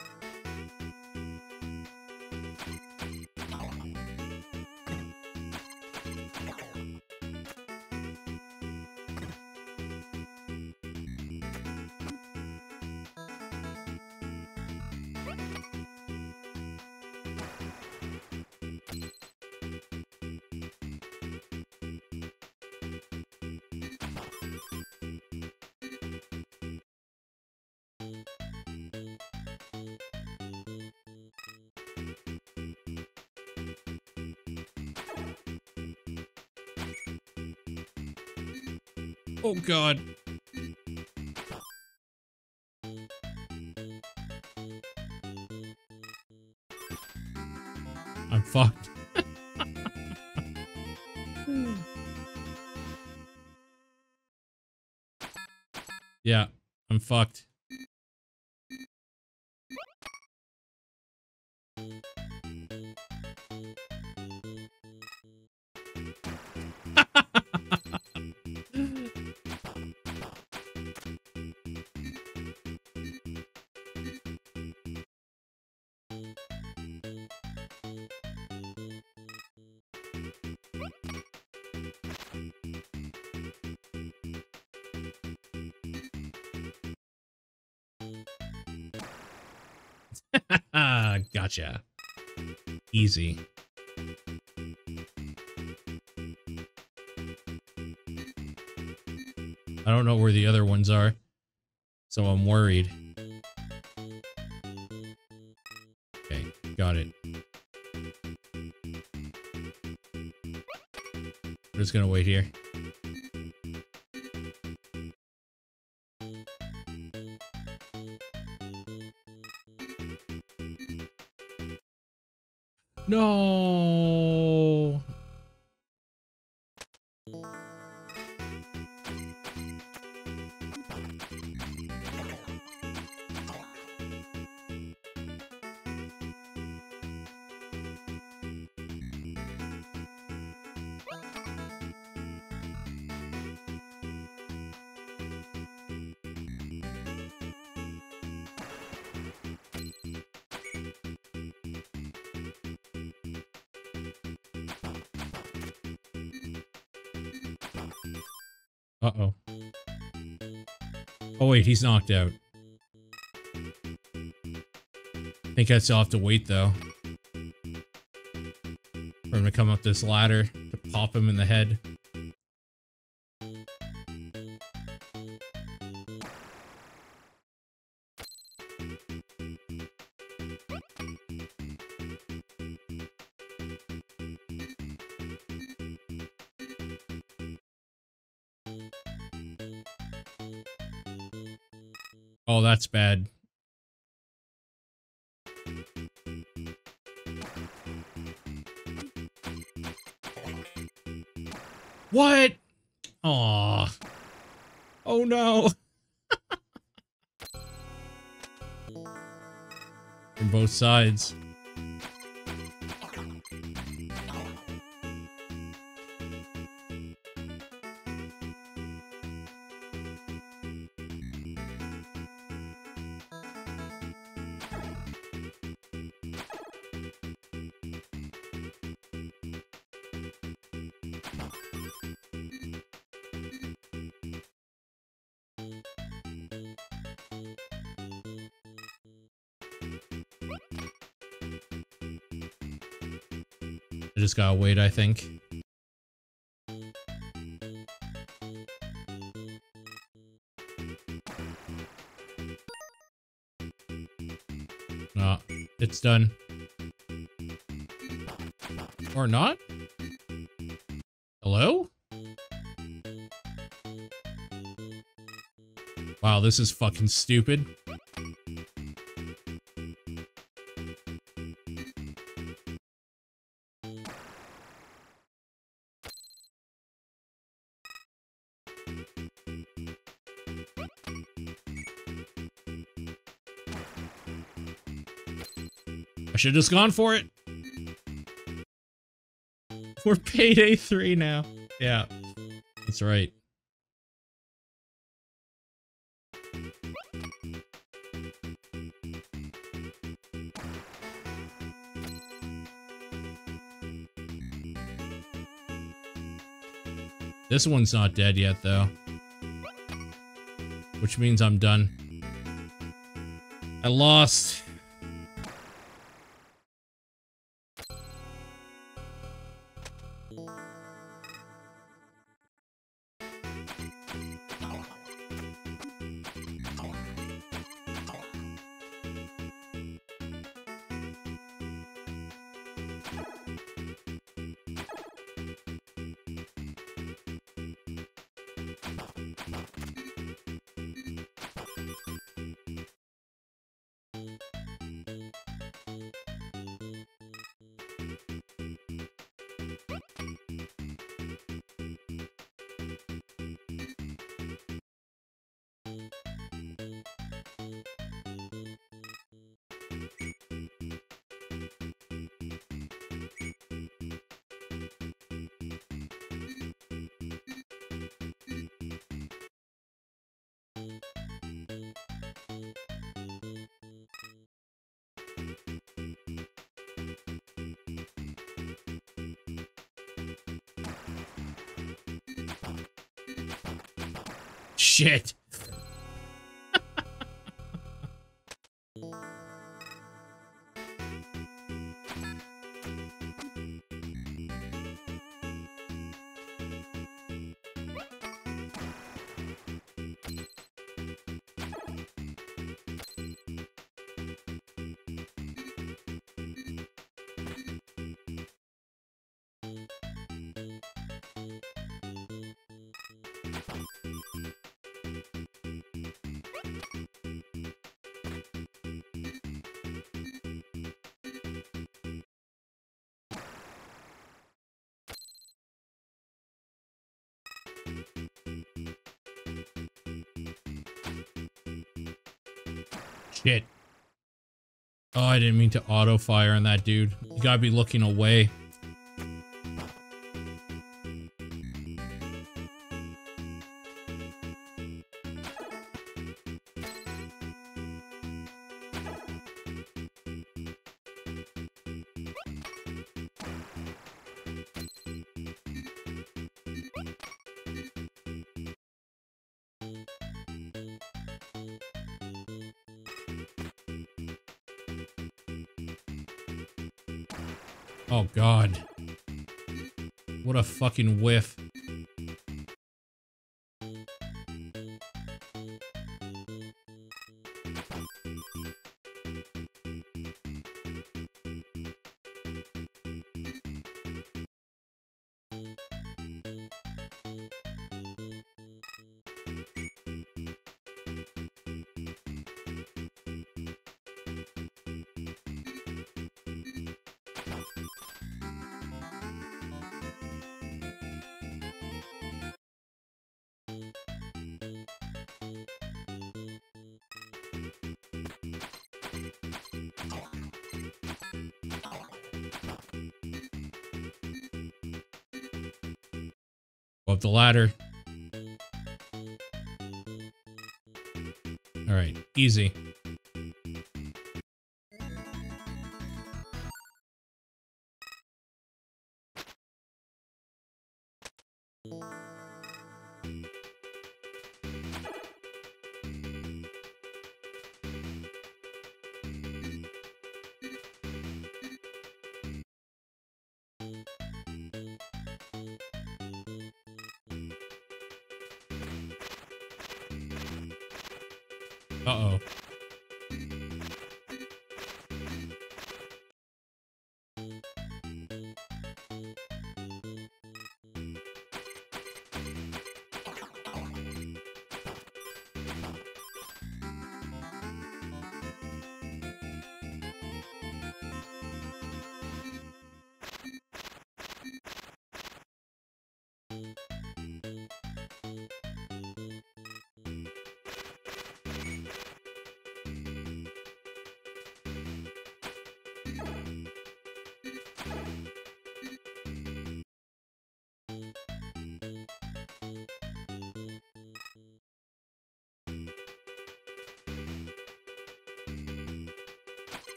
Oh god. I'm fucked. yeah, I'm fucked. Gotcha. Easy. I don't know where the other ones are, so I'm worried. Okay, got it. I'm just gonna wait here. He's knocked out. I think I still have to wait, though. For him to come up this ladder to pop him in the head. Bad. What? Aw. Oh no. From both sides. Just gotta wait, I think. Uh, it's done. Or not? Hello? Wow, this is fucking stupid. Should have just gone for it. We're payday three now. Yeah, that's right. This one's not dead yet, though. Which means I'm done. I lost. Shit. Oh, I didn't mean to auto fire on that dude. You gotta be looking away. Fucking whiff. Ladder. All right, easy.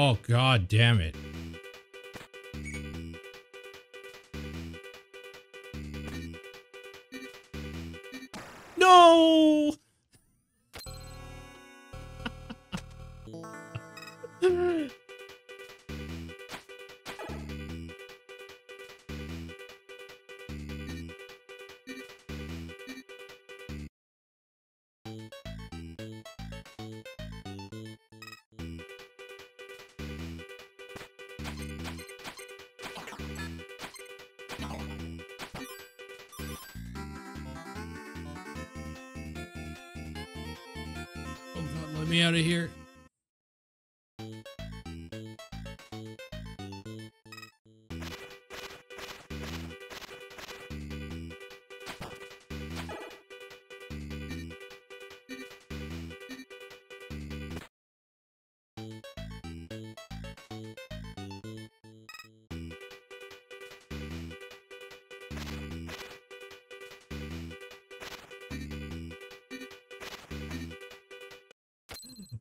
Oh, god damn it. Out of here.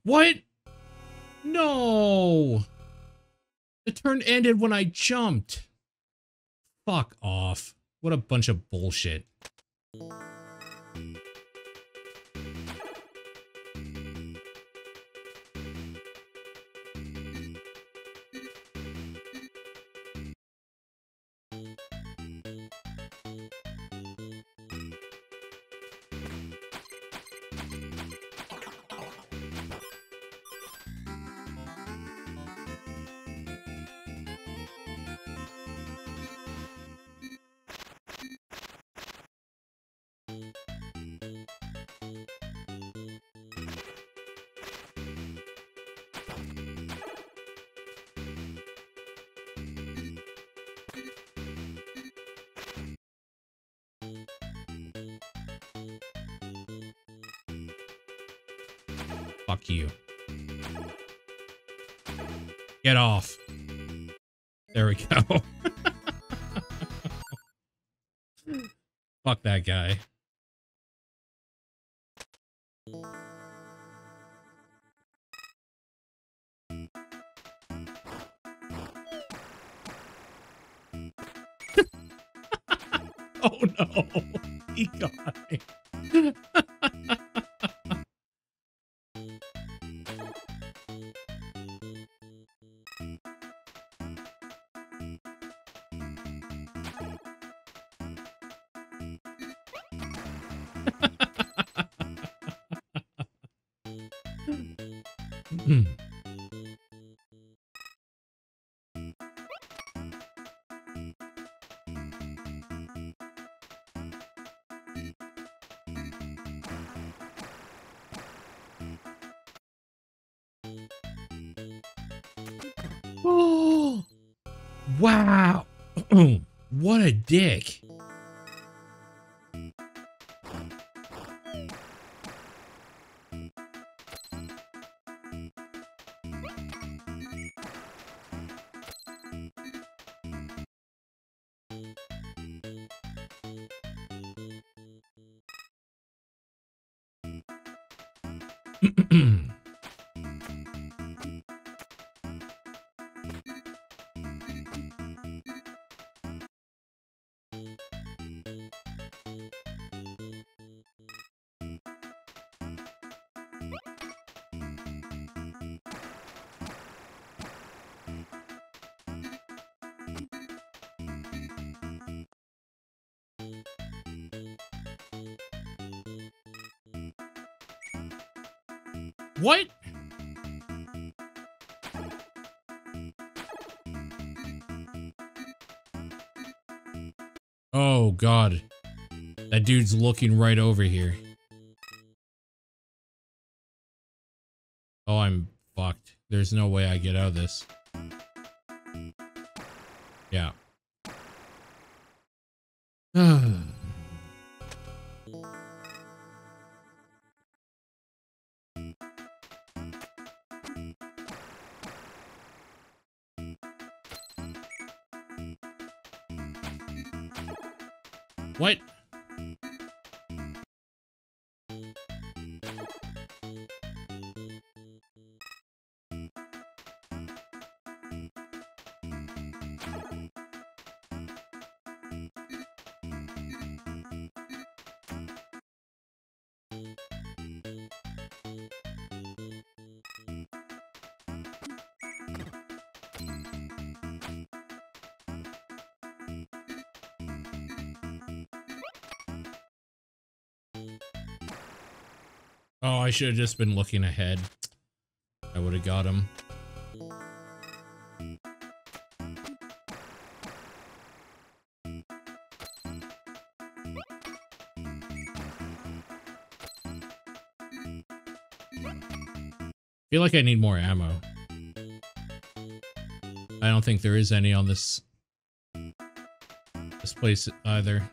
What? No. The turn ended when I jumped. Fuck off. What a bunch of bullshit. Get off. There we go. Fuck that guy. Dick. What? Oh, God. That dude's looking right over here. Oh, I'm fucked. There's no way I get out of this. Should have just been looking ahead. I would have got him. feel like I need more ammo. I don't think there is any on this this place either.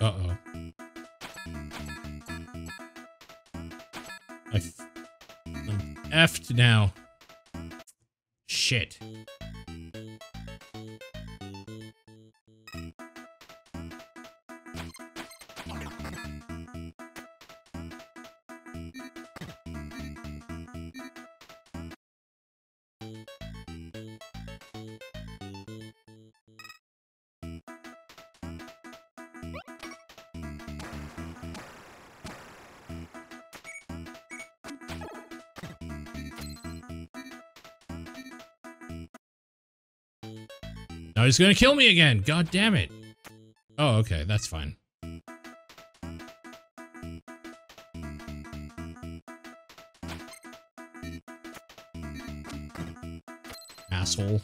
Uh-oh. I'm effed now. Shit. Oh, he's gonna kill me again. God damn it. Oh, okay. That's fine. Asshole.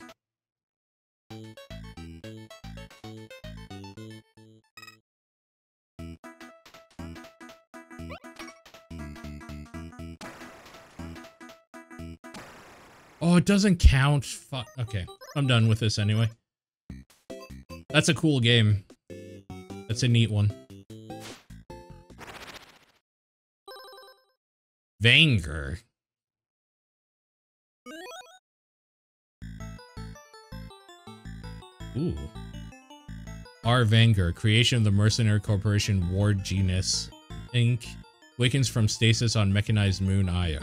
Oh, it doesn't count. Fuck. Okay. I'm done with this anyway. That's a cool game. That's a neat one. Vainger. Ooh. R. Vainger, creation of the mercenary corporation Ward Genus, Inc., wakens from stasis on mechanized moon Io.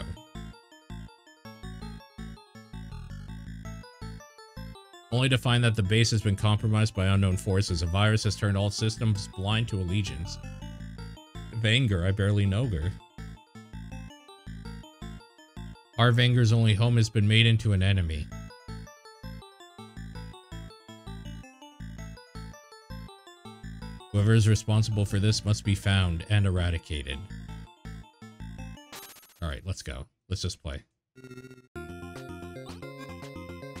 Only to find that the base has been compromised by unknown forces. A virus has turned all systems blind to allegiance. Vainger, I barely know her. Our Vainger's only home has been made into an enemy. Whoever is responsible for this must be found and eradicated. Alright, let's go. Let's just play.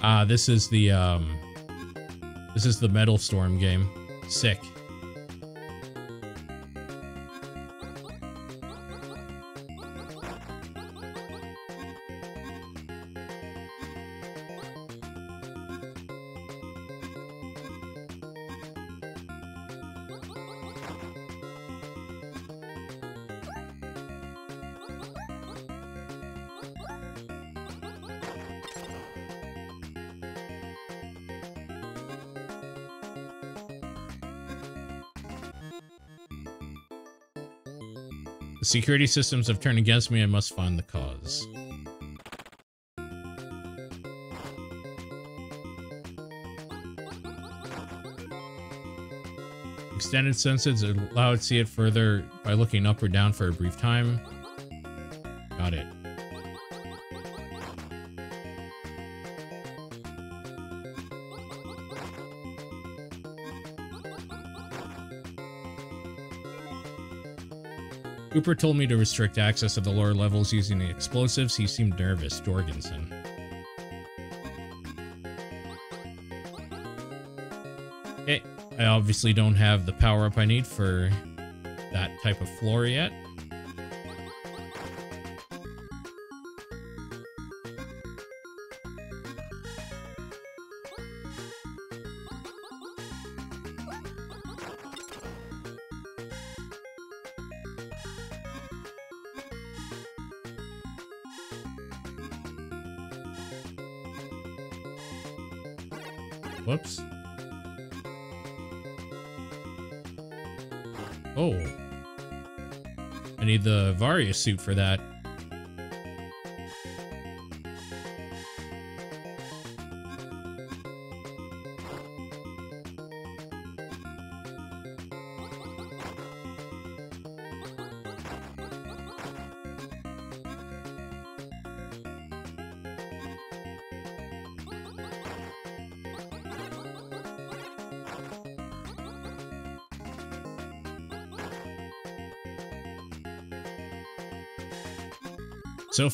Ah, this is the, um... This is the Metal Storm game. Sick. Security systems have turned against me. I must find the cause. Extended senses allow it to see it further by looking up or down for a brief time. Cooper told me to restrict access to the lower levels using the explosives. He seemed nervous, Jorgensen. Okay, I obviously don't have the power up I need for that type of floor yet. Varia suit for that.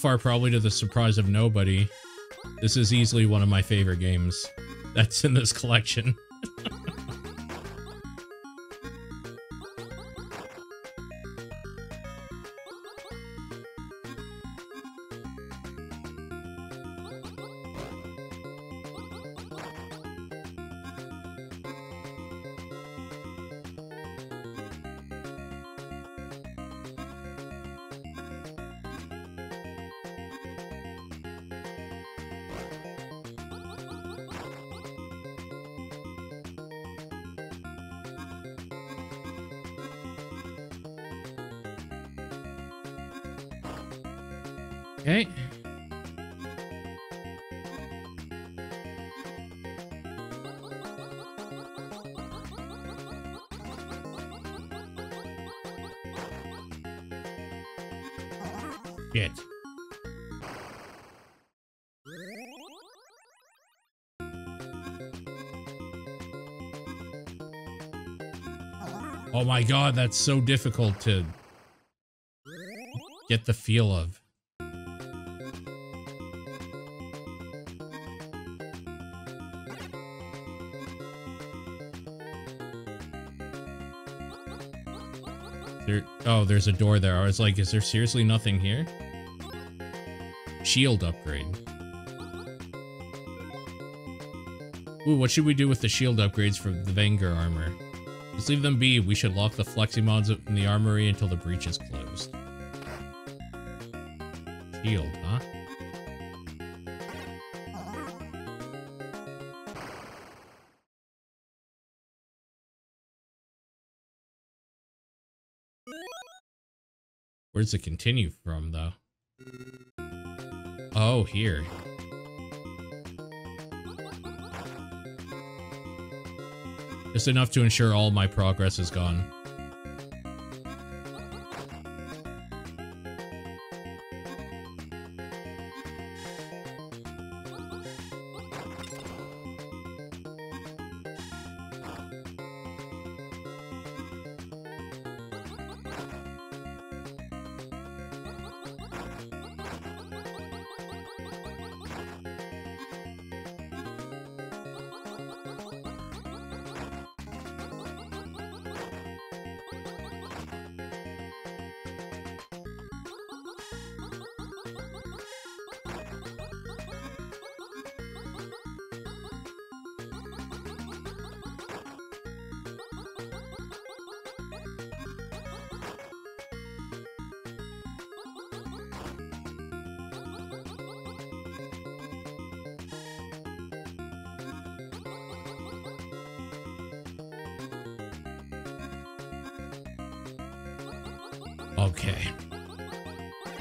Far, probably to the surprise of nobody, this is easily one of my favorite games that's in this collection. Okay. Shit. Oh my god, that's so difficult to get the feel of. Oh, there's a door there. I was like, is there seriously nothing here? Shield upgrade. Ooh, what should we do with the shield upgrades for the Vainger armor? Just leave them be. We should lock the Fleximods in the armory until the breach is closed. Shield, huh? Where's it continue from, though? Oh, here. Just enough to ensure all my progress is gone.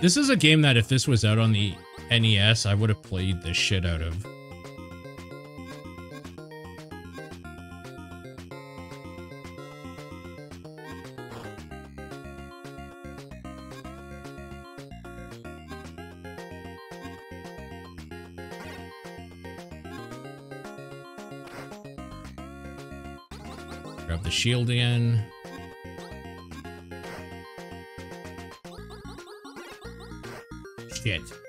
This is a game that if this was out on the NES, I would have played the shit out of. Grab the shield again. 5.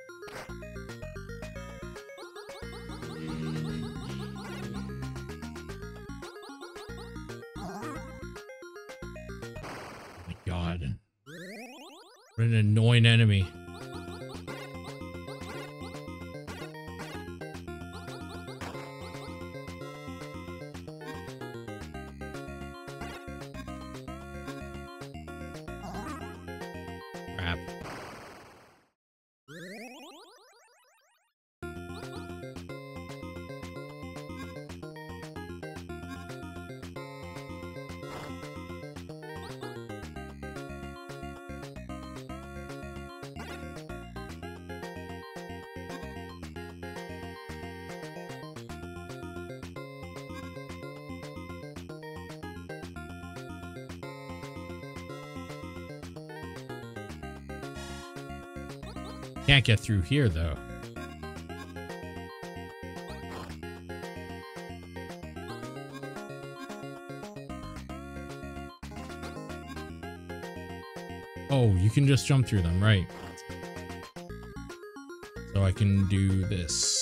Can't get through here, though. Oh, you can just jump through them, right. So I can do this.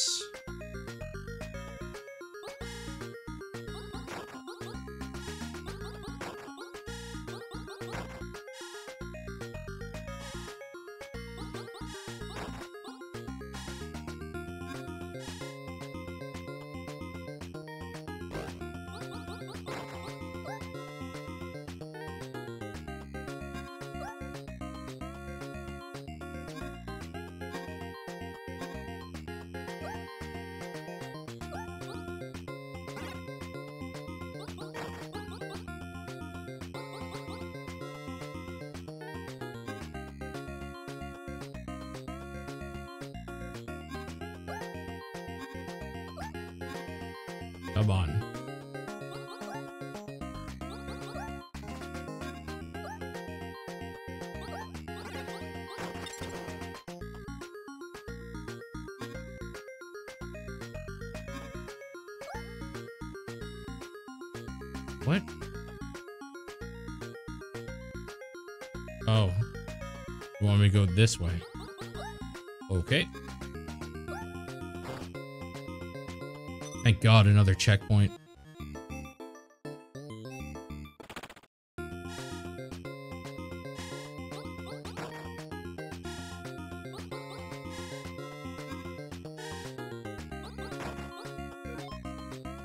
This way? Okay. Thank God, another checkpoint.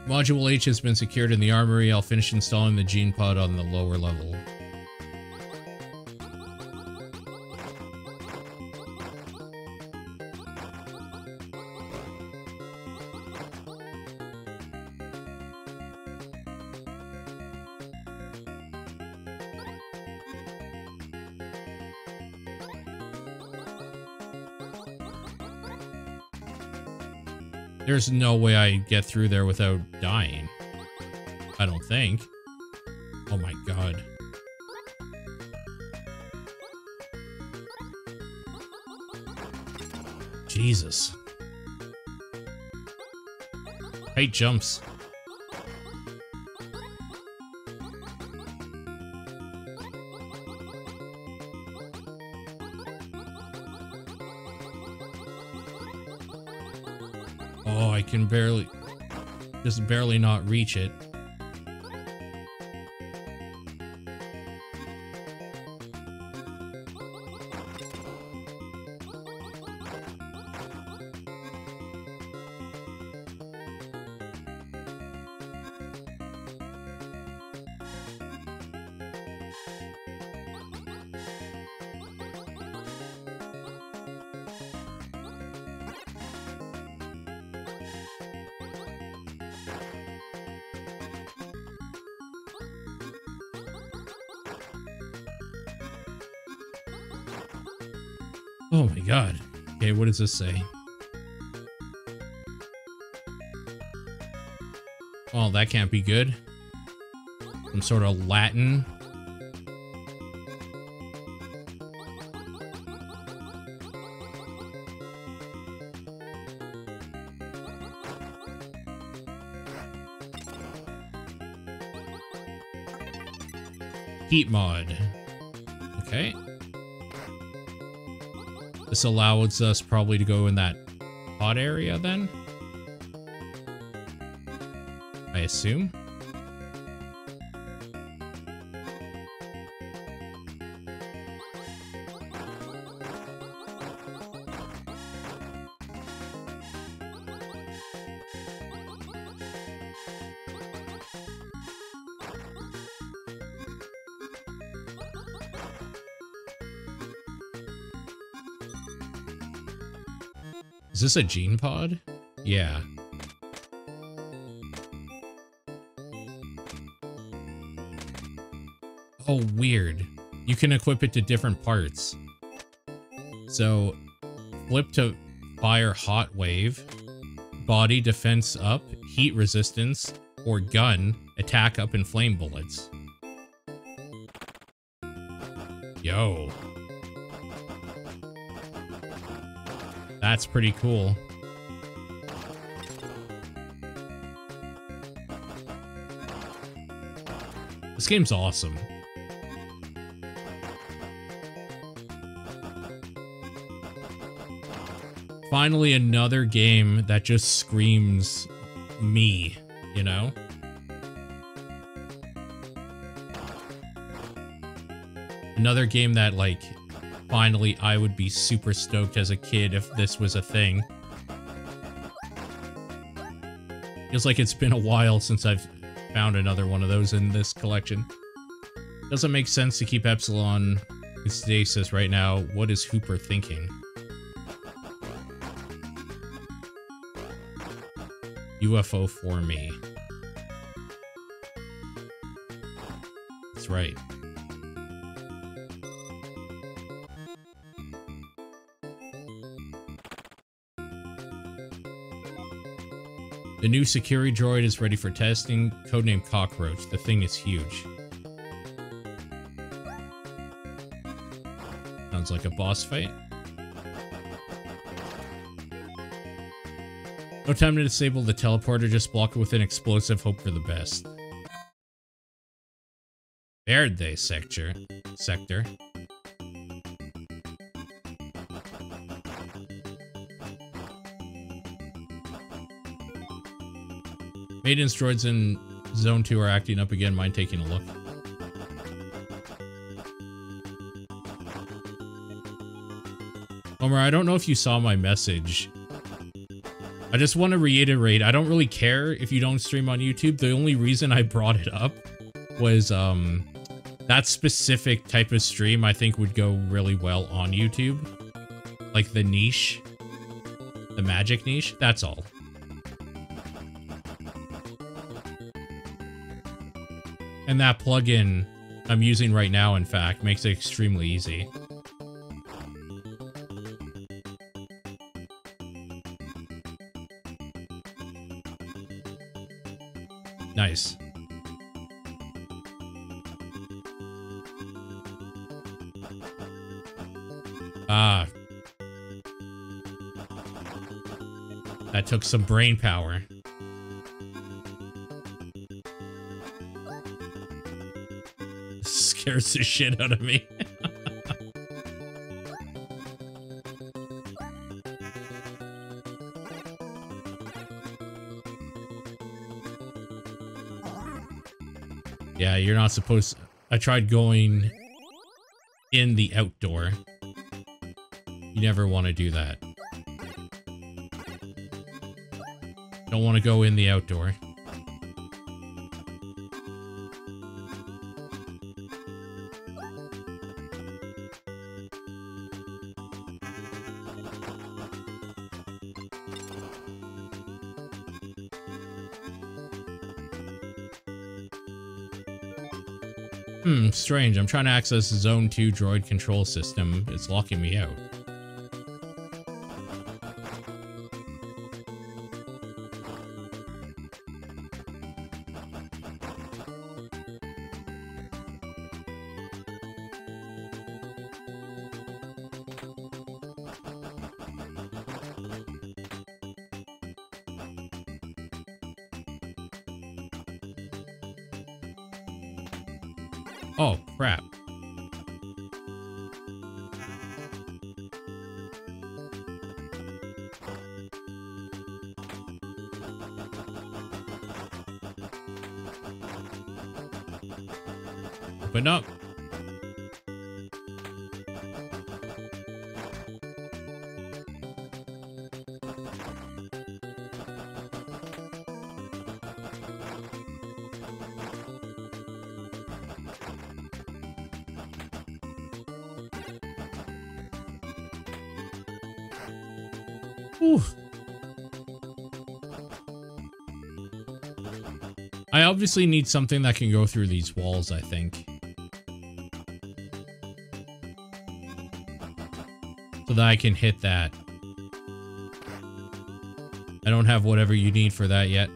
Module H has been secured in the armory. I'll finish installing the gene pod on the lower level. There's no way I get through there without dying. I don't think. Oh my god. Jesus. Hate jumps. Can barely, just barely not reach it. This say? Oh, that can't be good. Some sort of Latin. Heat mod. This allows us probably to go in that hot area then. I assume. This a gene pod? Yeah. Oh, weird. You can equip it to different parts. So, flip to fire hot wave, body defense up, heat resistance, or gun, attack up in flame bullets. Yo. That's pretty cool. This game's awesome. Finally, another game that just screams me, you know? Another game that, like, finally I would be super stoked as a kid if this was a thing. Feels like it's been a while since I've found another one of those in this collection. Doesn't make sense to keep Epsilon in stasis right now. What is Hooper thinking? UFO for me. That's right. The new security droid is ready for testing, codenamed Cockroach. The thing is huge. Sounds like a boss fight. No time to disable the teleporter, just block it with an explosive, hope for the best. Verde sector. Sector. Maintenance droids in Zone 2 are acting up again. Mind taking a look? Homer, I don't know if you saw my message. I just want to reiterate, I don't really care if you don't stream on YouTube. The only reason I brought it up was um that specific type of stream I think would go really well on YouTube. Like the niche. The magic niche. That's all. And that plugin I'm using right now, in fact, makes it extremely easy. Nice. Ah. That took some brain power. Scares the shit out of me. yeah, you're not supposed... I tried going in the outdoor. You never want to do that. Don't want to go in the outdoor. Strange. I'm trying to access Zone 2 droid control system. It's locking me out. Obviously need something that can go through these walls, I think. So that I can hit that. I don't have whatever you need for that yet.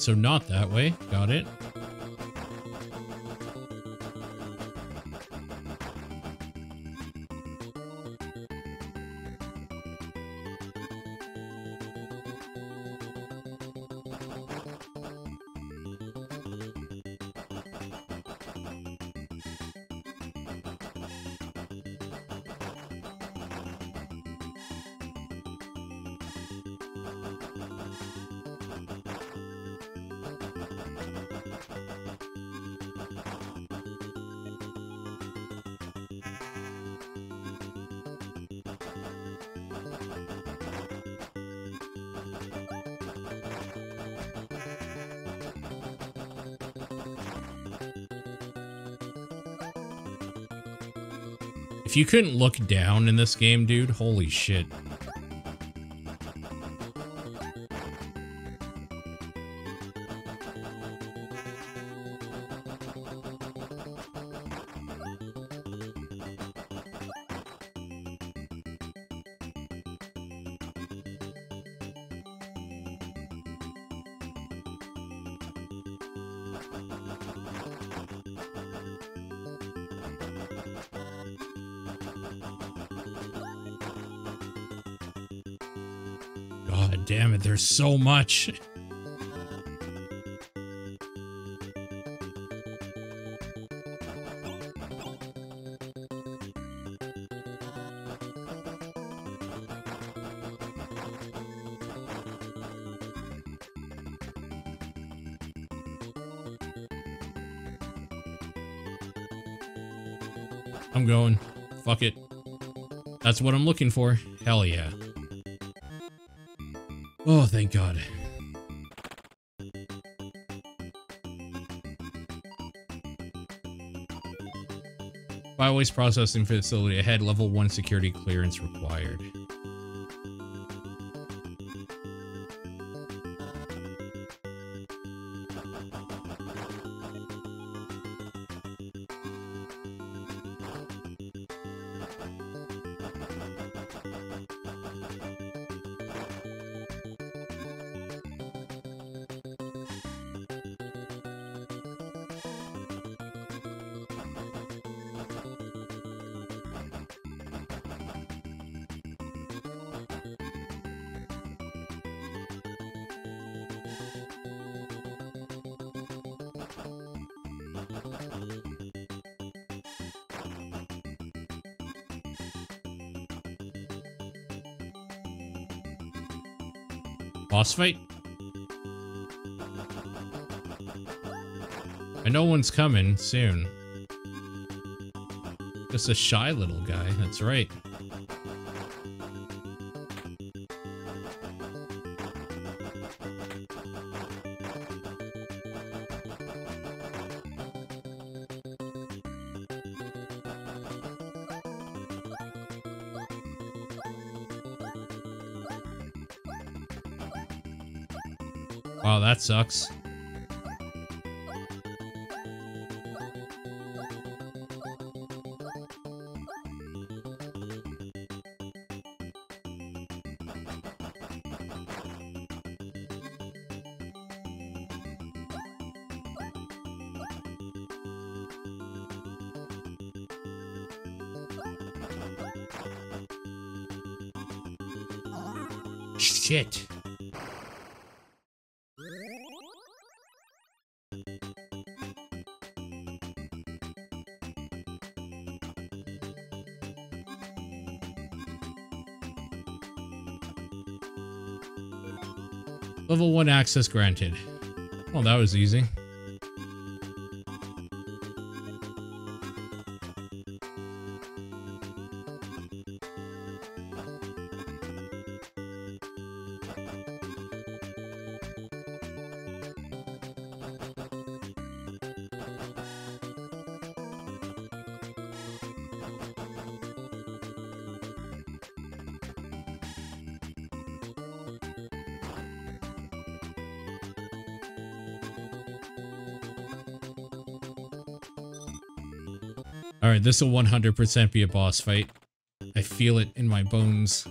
So not that way. Got it. You couldn't look down in this game, dude, holy shit. God damn it, there's so much. I'm going. Fuck it. That's what I'm looking for. Hell yeah. Oh, thank God. By Biowaste processing facility ahead, level 1 security clearance required. Fight? I know one's coming soon. Just a shy little guy, that's right. Sucks. Level 1 access granted. Well, that was easy. This will 100% be a boss fight. I feel it in my bones.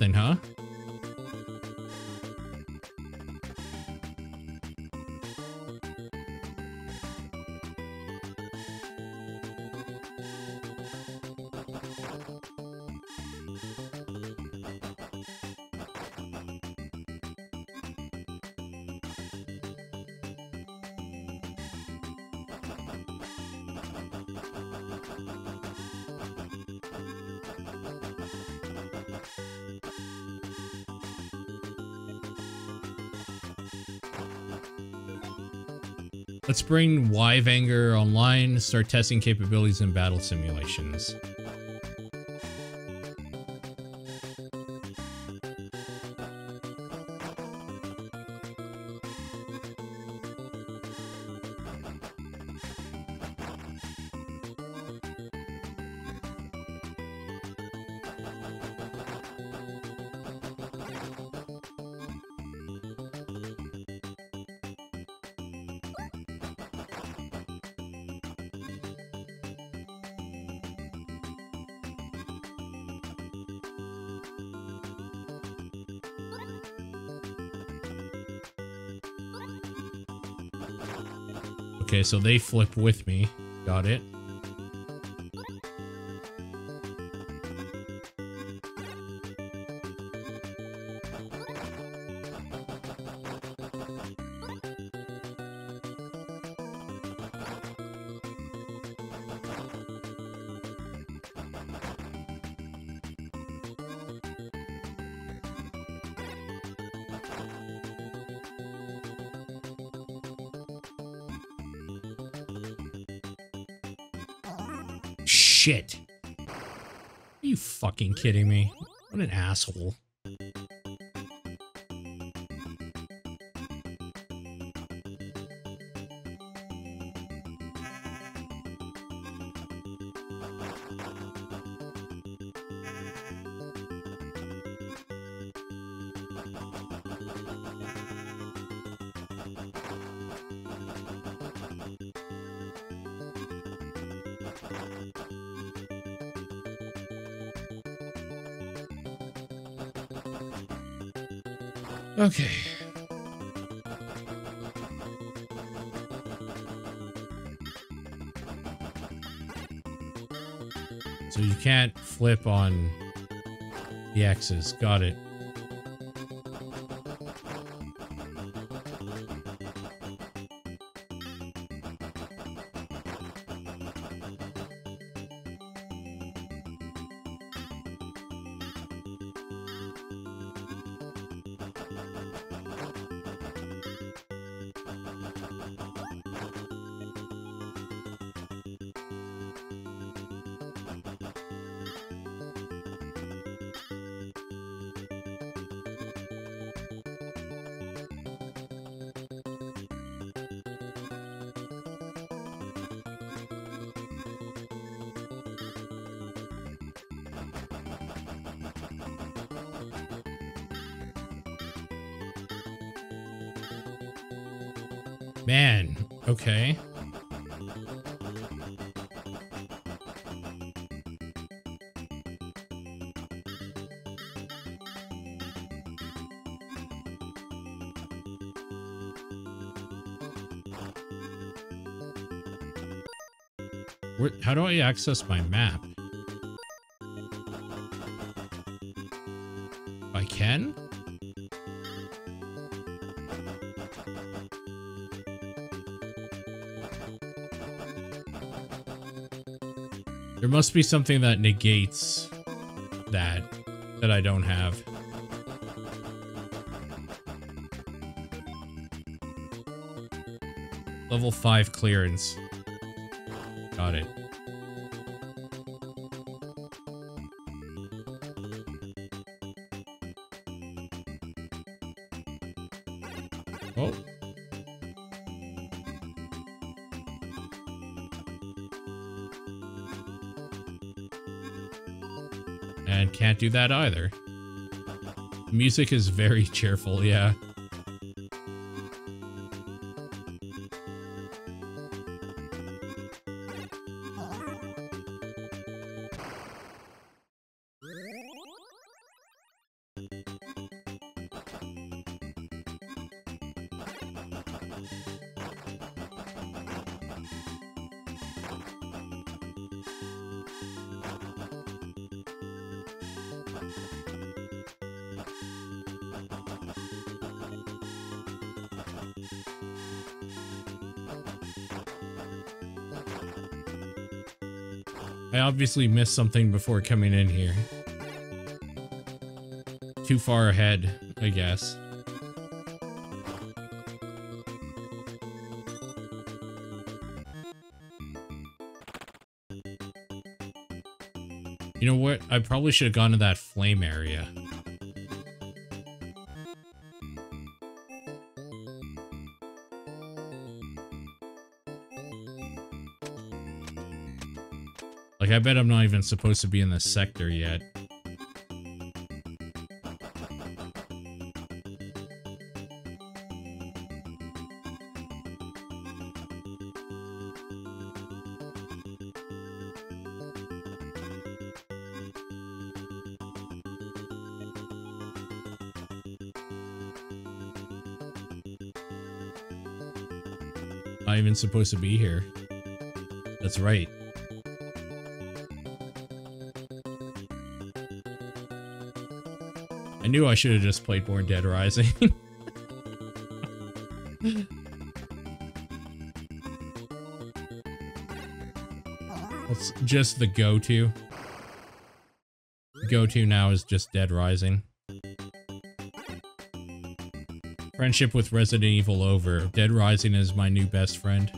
Nothing, huh? Let's bring Vainger online, start testing capabilities in battle simulations. Okay, so they flip with me. Got it. Kidding me? What an asshole. Okay. So you can't flip on the axes. Got it. Access my map? I can? There must be something that negates that that I don't have. Level 5 clearance. Got it. That either. Music is very cheerful, yeah. I obviously missed something before coming in here. Too far ahead, I guess. You know what? I probably should have gone to that flame area. Bet I'm not even supposed to be in this sector yet. Not even supposed to be here. That's right. I knew I should have just played Born Dead Rising. That's just the go-to. Go-to now is just Dead Rising. Friendship with Resident Evil over. Dead Rising is my new best friend.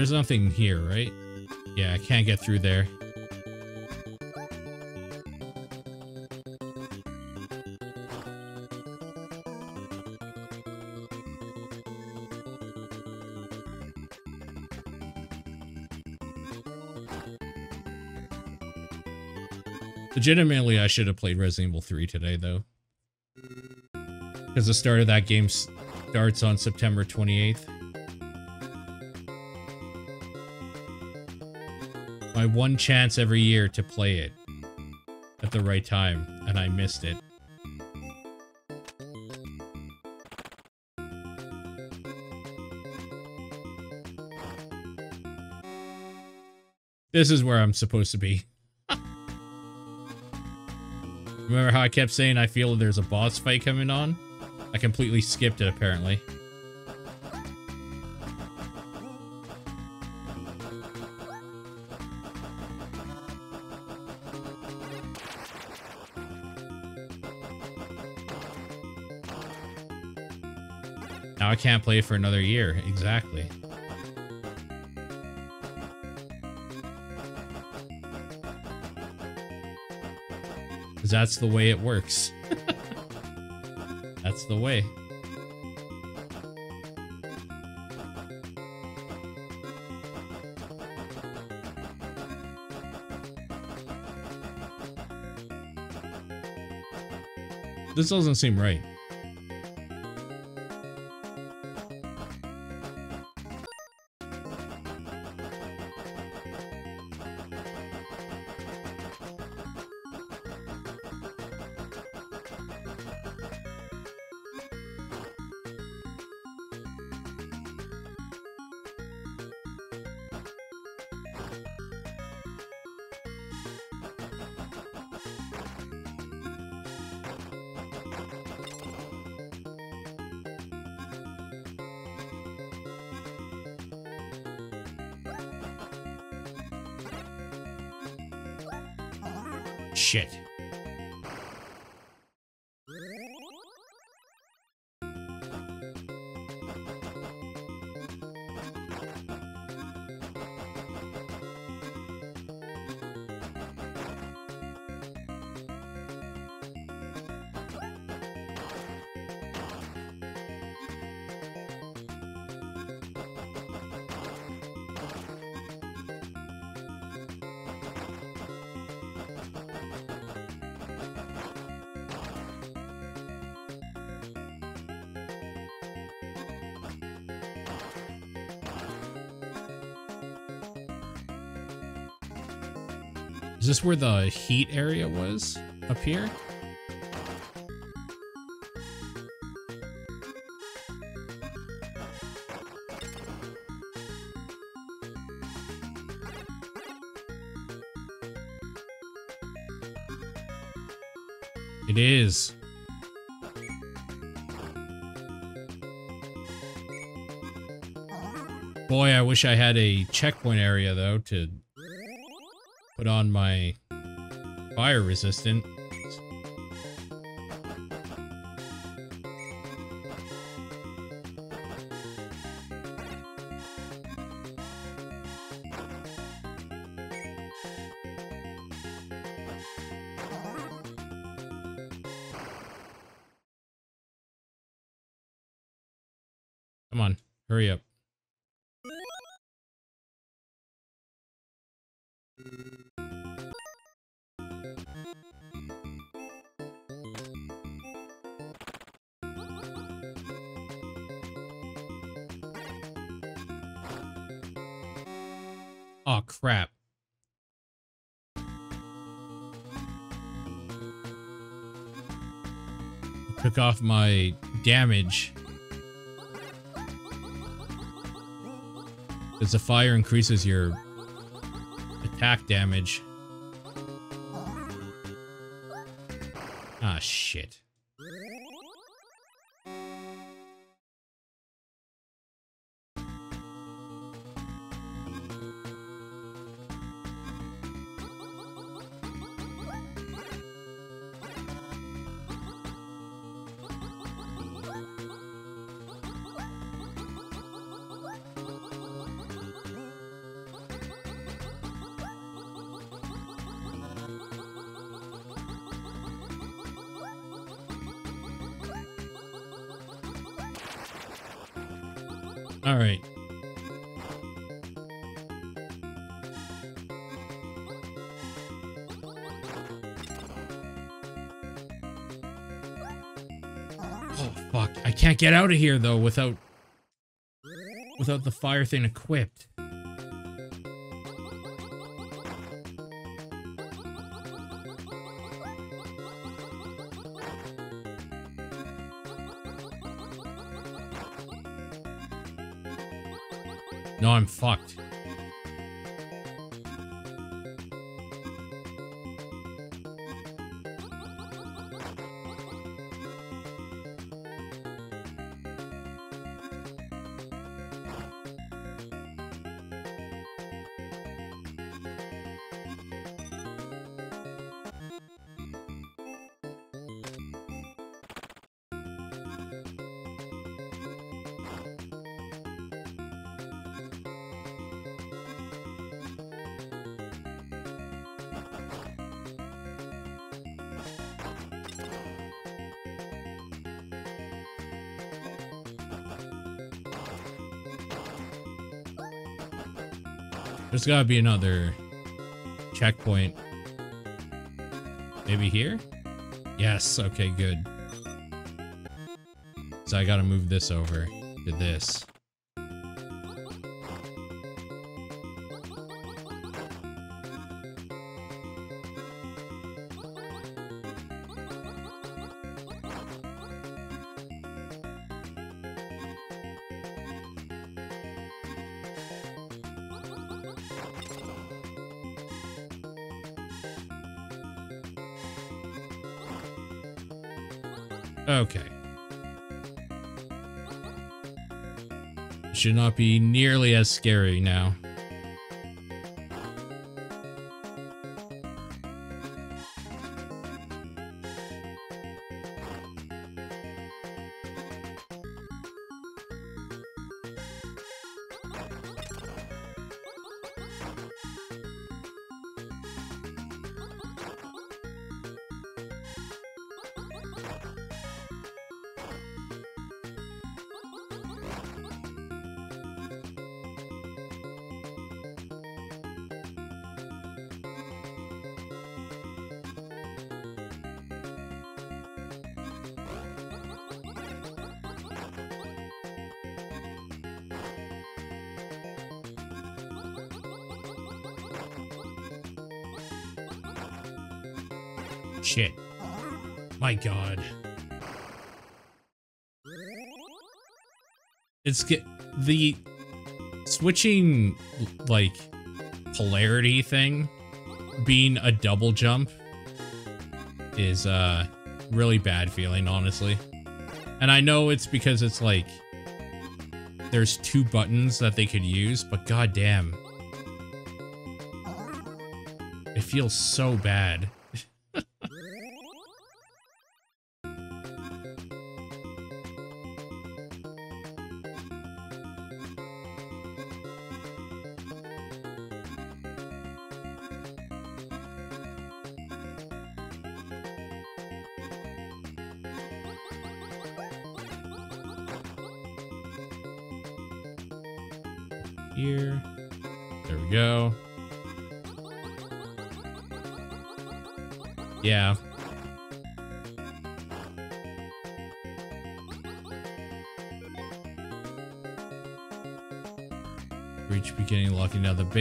There's nothing here, right? Yeah, I can't get through there. Legitimately, I should have played Resident Evil 3 today, though. Because the start of that game starts on September 28th. My one chance every year to play it at the right time, and I missed it. This is where I'm supposed to be. Remember how I kept saying I feel there's a boss fight coming on? I completely skipped it, apparently. Can't play for another year. Exactly. Because that's the way it works. that's the way. This doesn't seem right. Where the heat area was? Up here? It is. Boy, I wish I had a checkpoint area, though, to put on my fire resistant. My damage. Because the fire increases your attack damage. Oh, fuck. I can't get out of here, though, without... Without the fire thing equipped. No, I'm fucked. There's gotta be another checkpoint. Maybe here? Yes, okay, good. So I gotta move this over to this. Not be nearly as scary now. It's get the switching like polarity thing being a double jump is uh really bad feeling honestly. And I know it's because it's like there's two buttons that they could use, but goddamn. It feels so bad.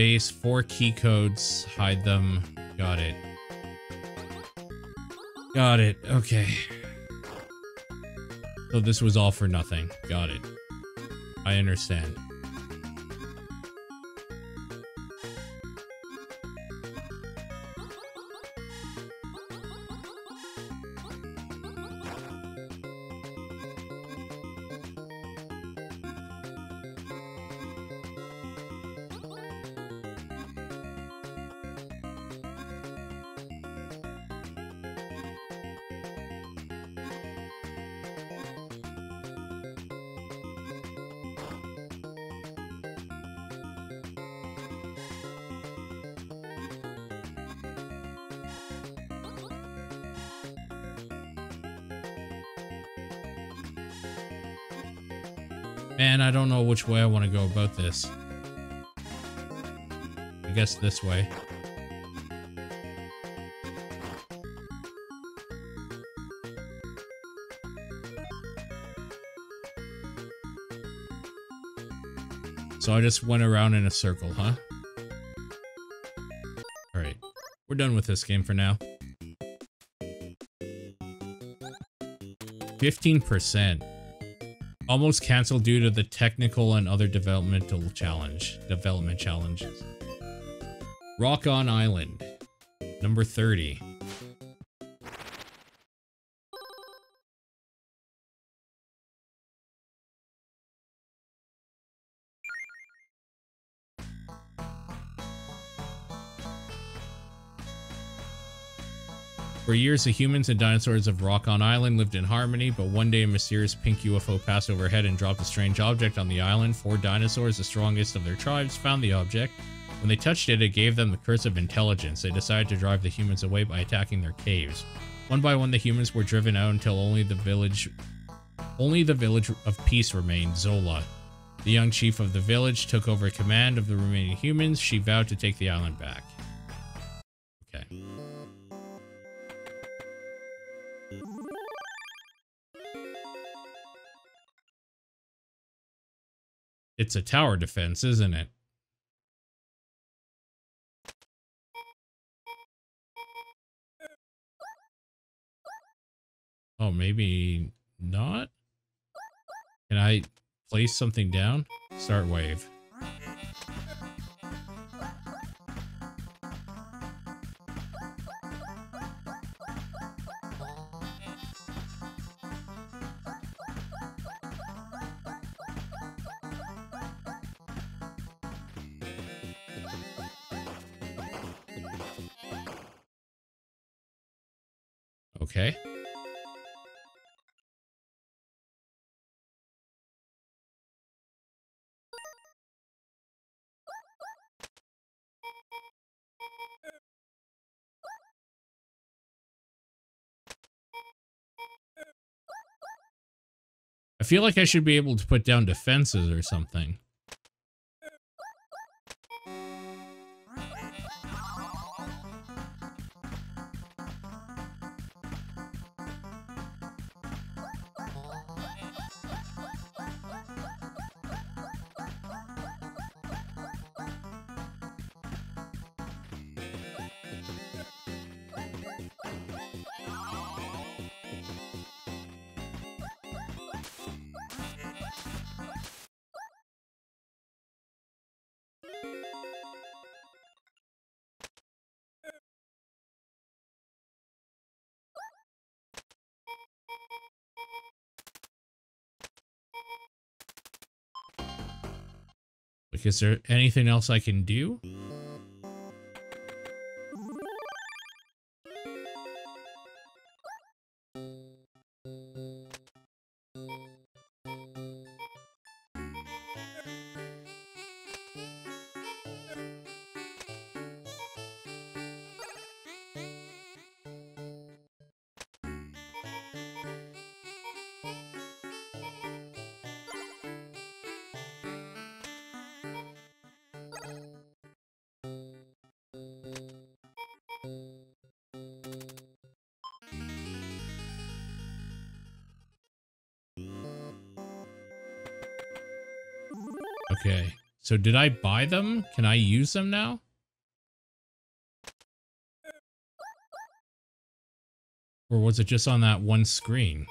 Base. Four key codes. Hide them. Got it. Got it. Okay. So this was all for nothing. Got it. I understand. Way I want to go about this. I guess this way. So I just went around in a circle, huh? Alright. We're done with this game for now. 15%. Almost canceled due to the technical and other developmental challenge development challenges. Rock on Island. Number 30. For years, the humans and dinosaurs of Rock on Island lived in harmony, but one day a mysterious pink UFO passed overhead and dropped a strange object on the island. Four dinosaurs, the strongest of their tribes, found the object. When they touched it, it gave them the curse of intelligence. They decided to drive the humans away by attacking their caves. One by one, the humans were driven out until only the village, only the village of peace remained, Zola. The young chief of the village took over command of the remaining humans. She vowed to take the island back. Okay. It's a tower defense, isn't it? Oh, maybe not? Can I place something down? Start wave. Feel like I should be able to put down defenses or something. Is there anything else I can do? So did I buy them? Can I use them now? Or was it just on that one screen?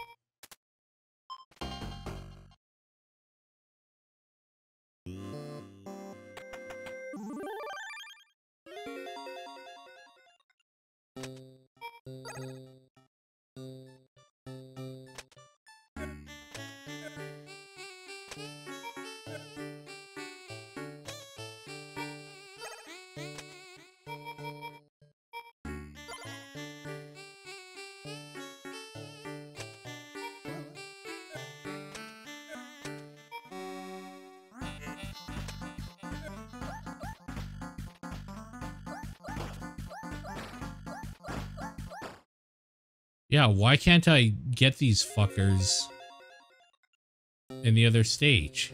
Yeah, why can't I get these fuckers in the other stage?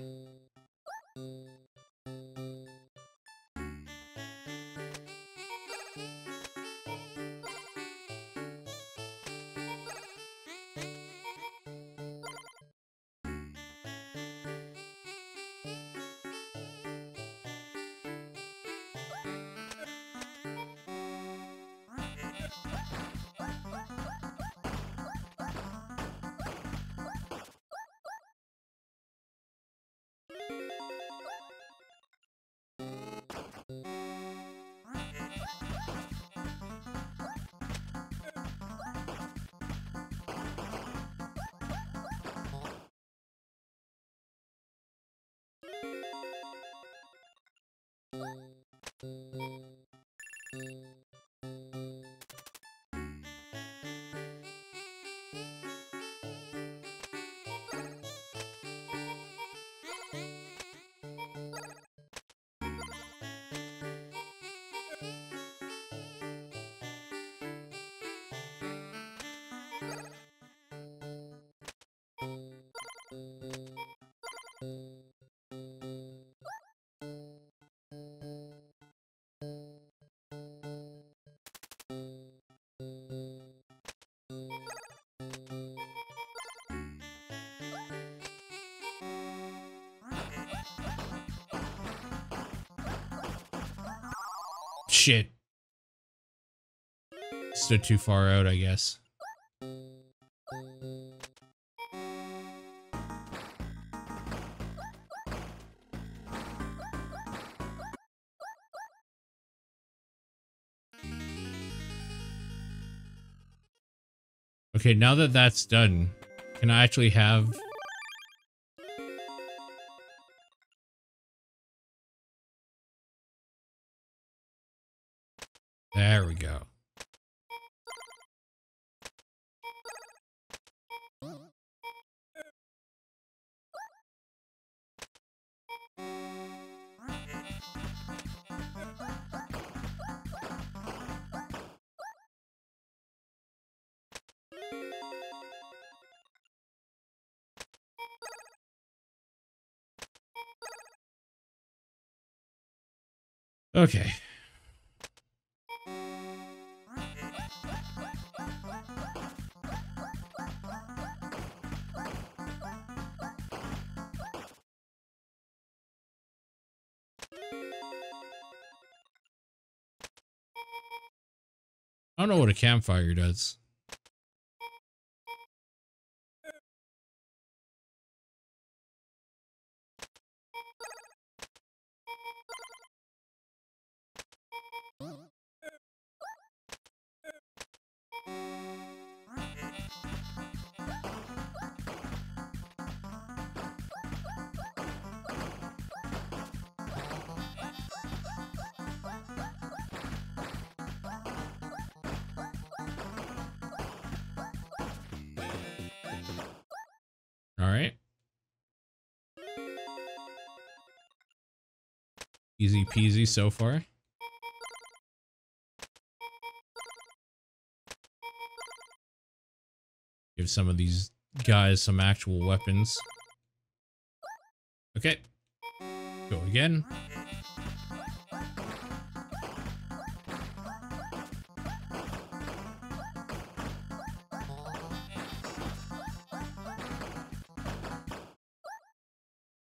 Shit. Stood too far out, I guess. Okay, now that that's done, can I actually have... Okay. I don't know what a campfire does. Easy peasy so far. Give some of these guys some actual weapons. Okay. Go again.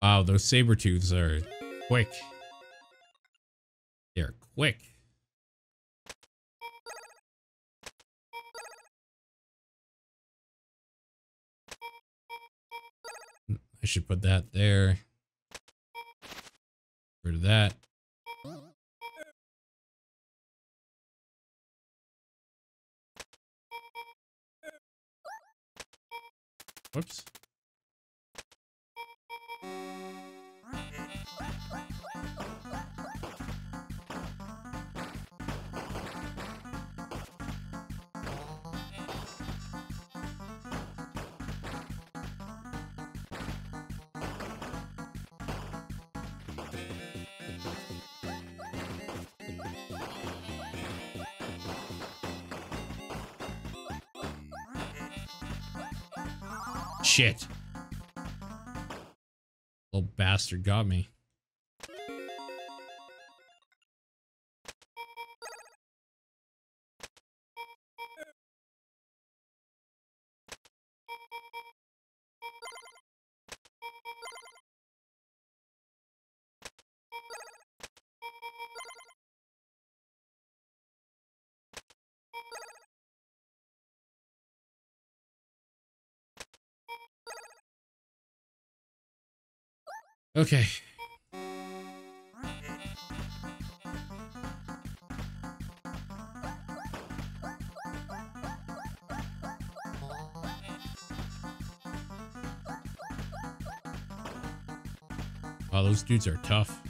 Wow, those saber tooths are quick. They're quick. I should put that there. Rid of that. Whoops. Shit. Little bastard got me. Okay. Oh, those dudes are tough.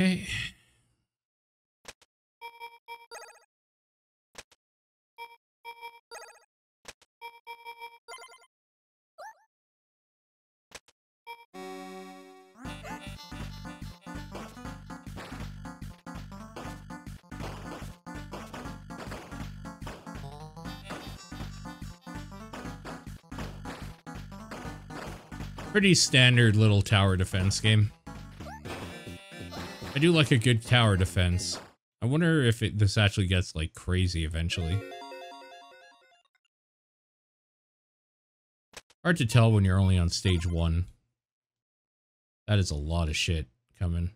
Okay. Pretty standard little tower defense game. I do like a good tower defense. I wonder if it, this actually gets like crazy eventually. Hard to tell when you're only on stage one. That is a lot of shit coming.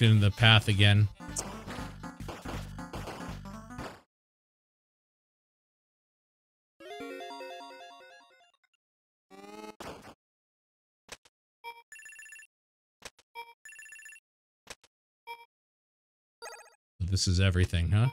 Walked into the path again. This is everything, huh?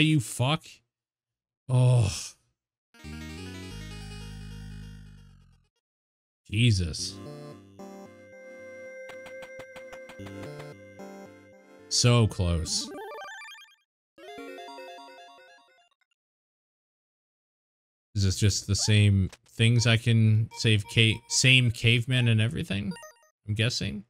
Why you fuck? Oh. Jesus. So close. Is this just the same things I can save ca same caveman and everything? I'm guessing.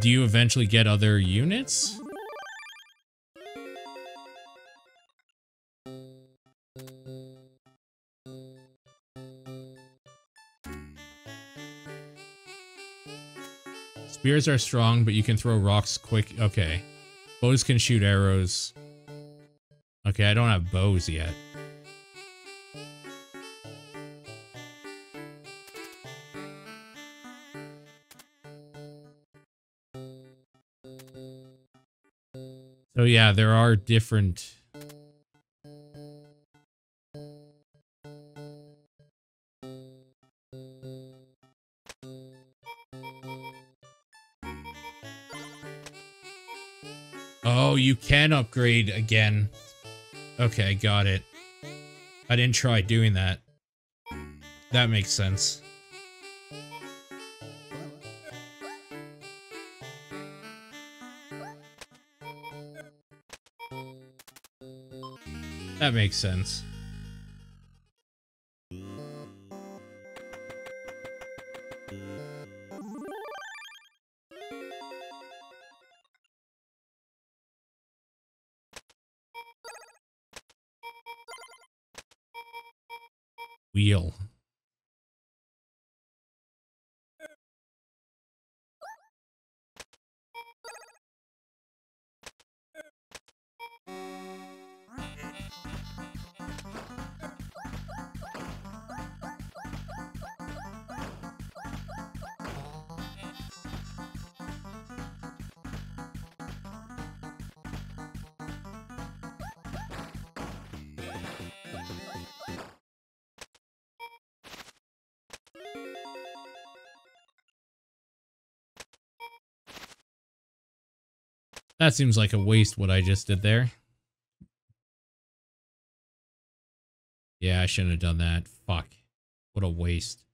Do you eventually get other units? Spears are strong, but you can throw rocks quick. Okay. Bows can shoot arrows. Okay, I don't have bows yet. Yeah, there are different... Oh, you can upgrade again. Okay, got it. I didn't try doing that. That makes sense. That makes sense. That seems like a waste what I just did there. Yeah, I shouldn't have done that. Fuck. What a waste.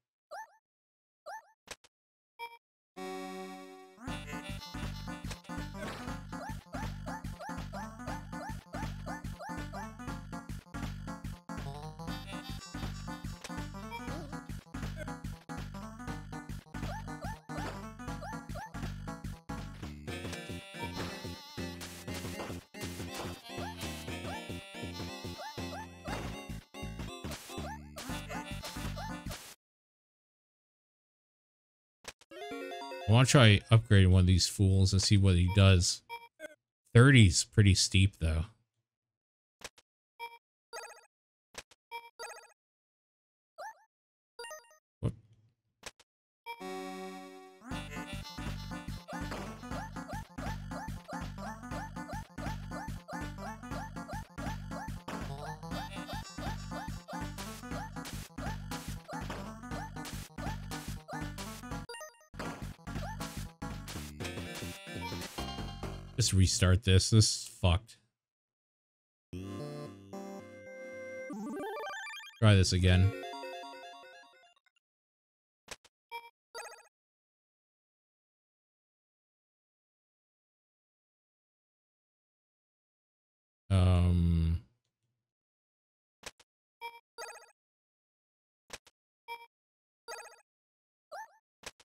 Want to try upgrading one of these fools and see what he does. 30's pretty steep, though. Restart this. This is fucked. Try this again. Um...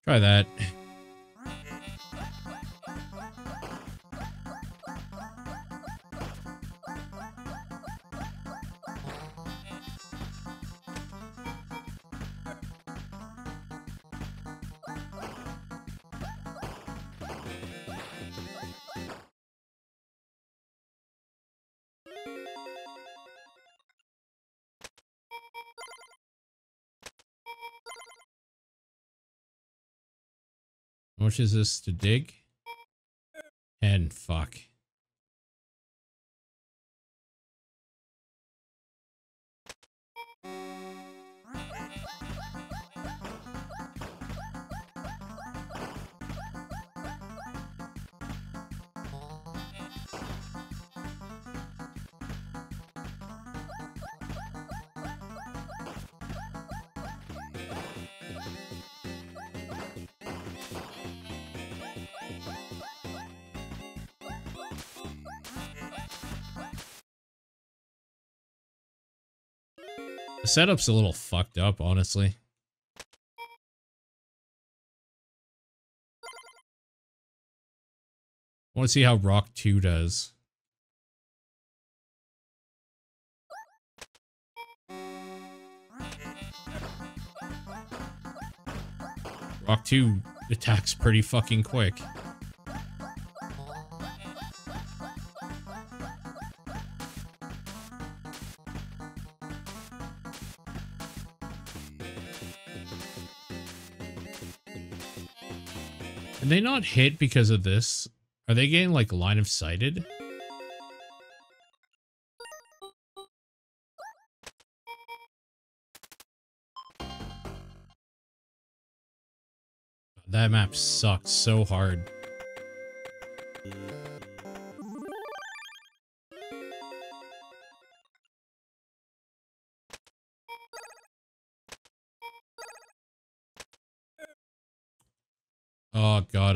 Try that. much is this to dig? And fuck. Setup's a little fucked up, honestly. I want to see how Rock 2 does. Rock 2 attacks pretty fucking quick. They not hit because of this? Are they getting like line of sighted? That map sucks so hard.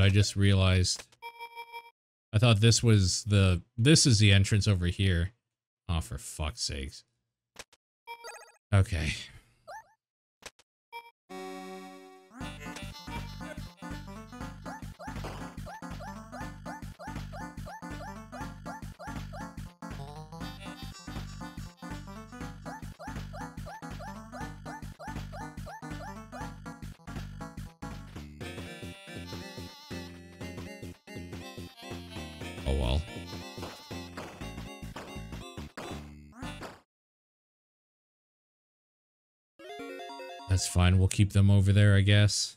I just realized. I thought this was the this is the entrance over here. Oh for fuck's sakes. Okay. Fine. We'll keep them over there, I guess.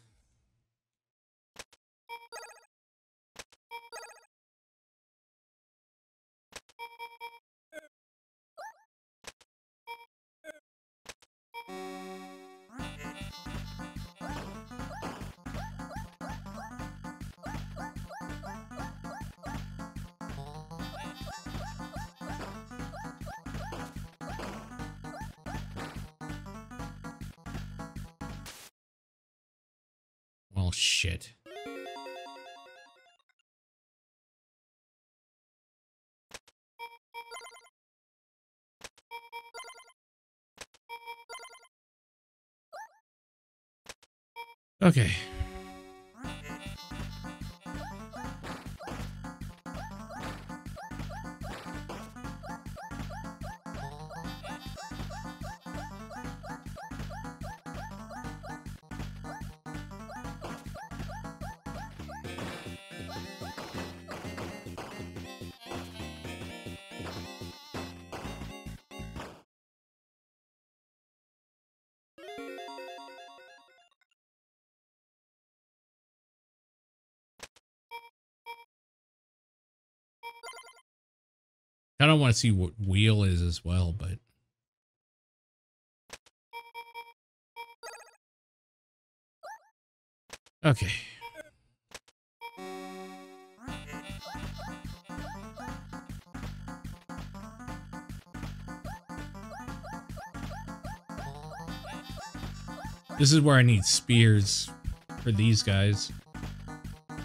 Okay. I don't want to see what wheel is as well, but okay. This is where I need spears for these guys.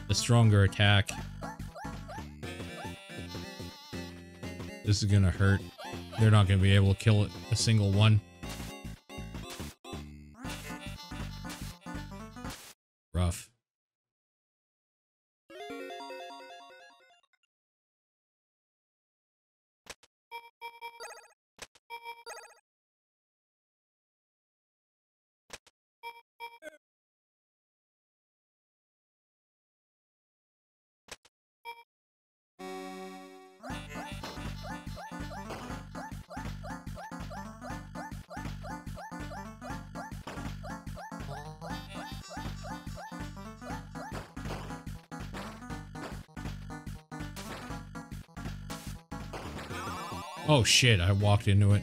The stronger attack. This is gonna hurt. They're not gonna be able to kill it a single one. Oh shit, I walked into it.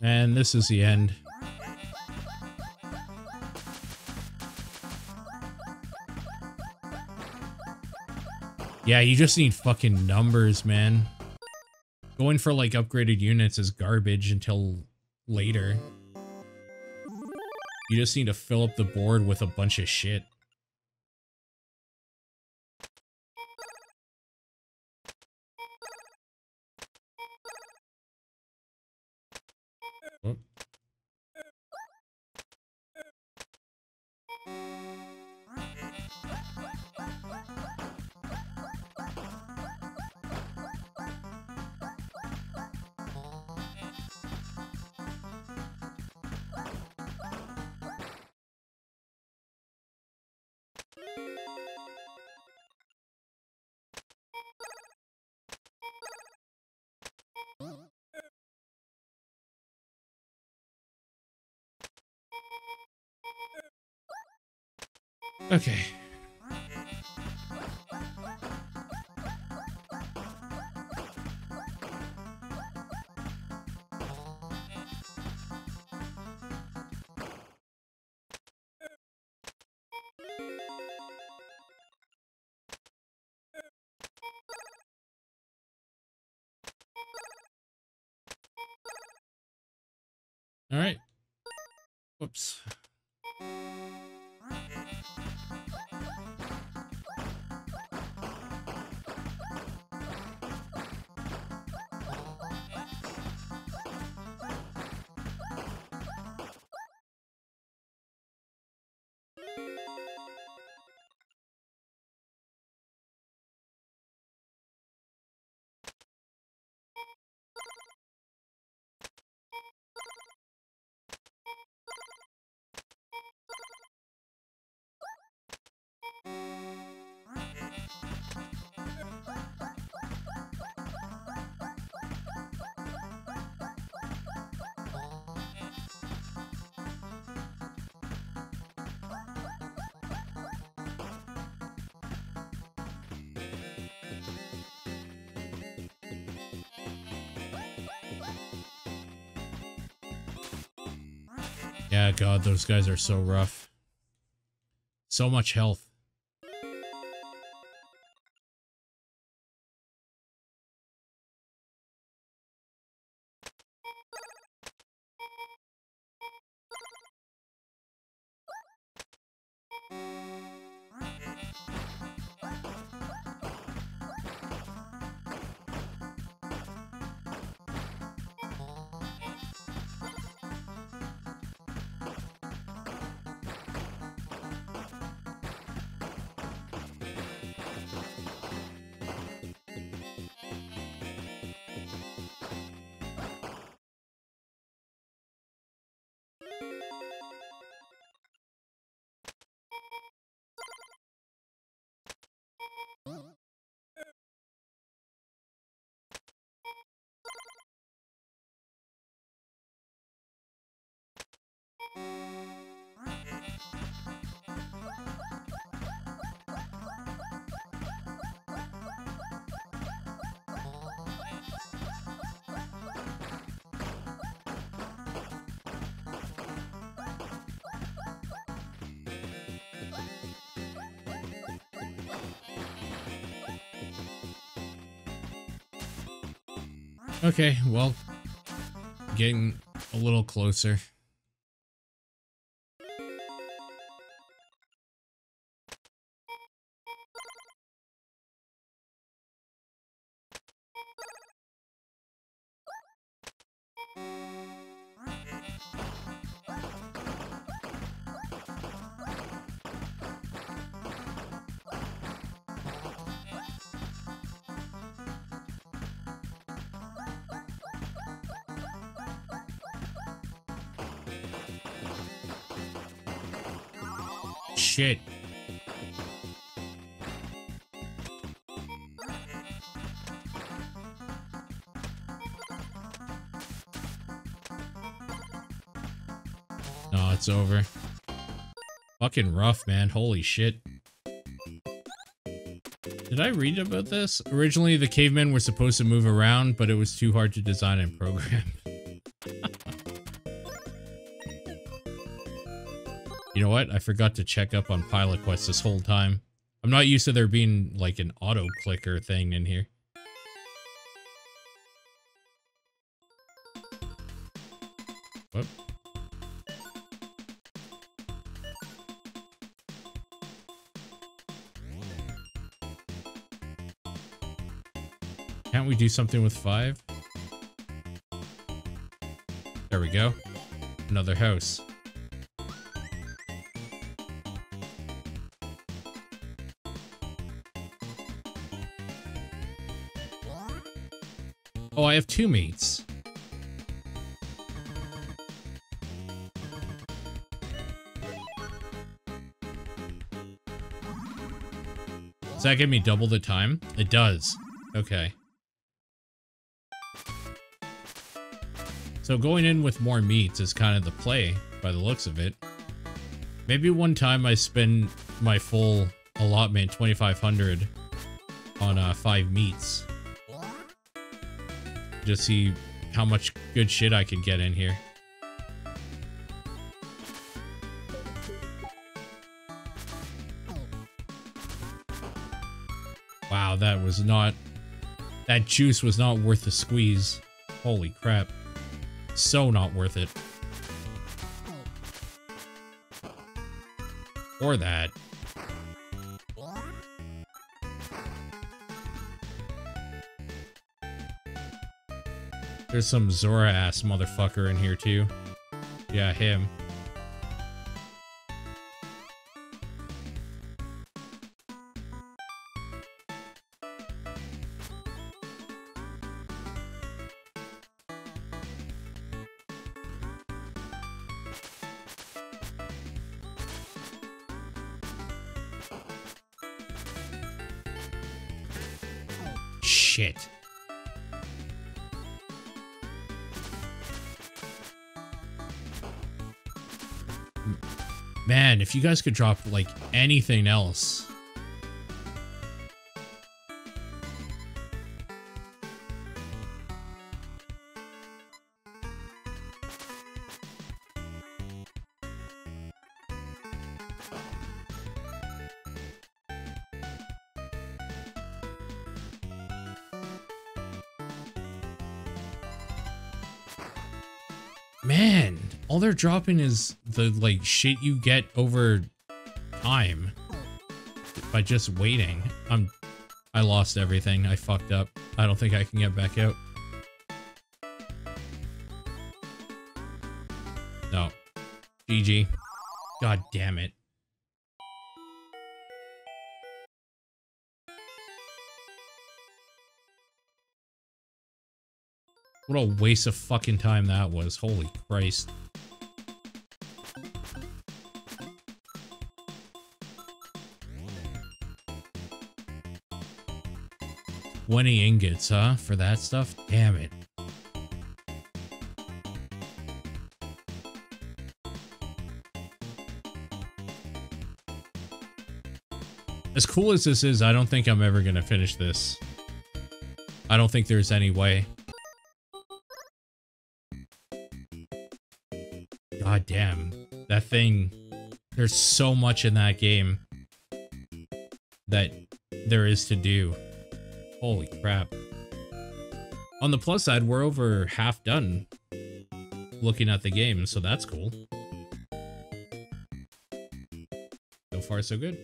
And this is the end. Yeah, you just need fucking numbers, man. Going for like upgraded units is garbage until later. You just need to fill up the board with a bunch of shit. God, those guys are so rough. So much health. Okay, well, getting a little closer. It's over. Fucking rough, man. Holy shit. Did I read about this? Originally, the cavemen were supposed to move around, but it was too hard to design and program. you know what? I forgot to check up on Pilot Quest this whole time. I'm not used to there being like an auto clicker thing in here. Do something with five? There we go. Another house. Oh, I have two meats. Does that give me double the time? It does. Okay. So going in with more meats is kind of the play, by the looks of it. Maybe one time I spend my full allotment, 2500 on uh, five meats. Just see how much good shit I can get in here. Wow, that was not... That juice was not worth the squeeze. Holy crap. So not worth it. Or that. There's some Zora ass motherfucker in here too. Yeah, him. Guys could drop, like, anything else. They're dropping is the like shit you get over time by just waiting. I'm I lost everything. I fucked up. I don't think I can get back out. No. GG. God damn it. What a waste of fucking time that was. Holy Christ. Twenty ingots, huh? For that stuff? Damn it. As cool as this is, I don't think I'm ever going to finish this. I don't think there's any way. God damn. That thing... There's so much in that game that there is to do. Holy crap. On the plus side, we're over half done looking at the game, so that's cool. So far, so good.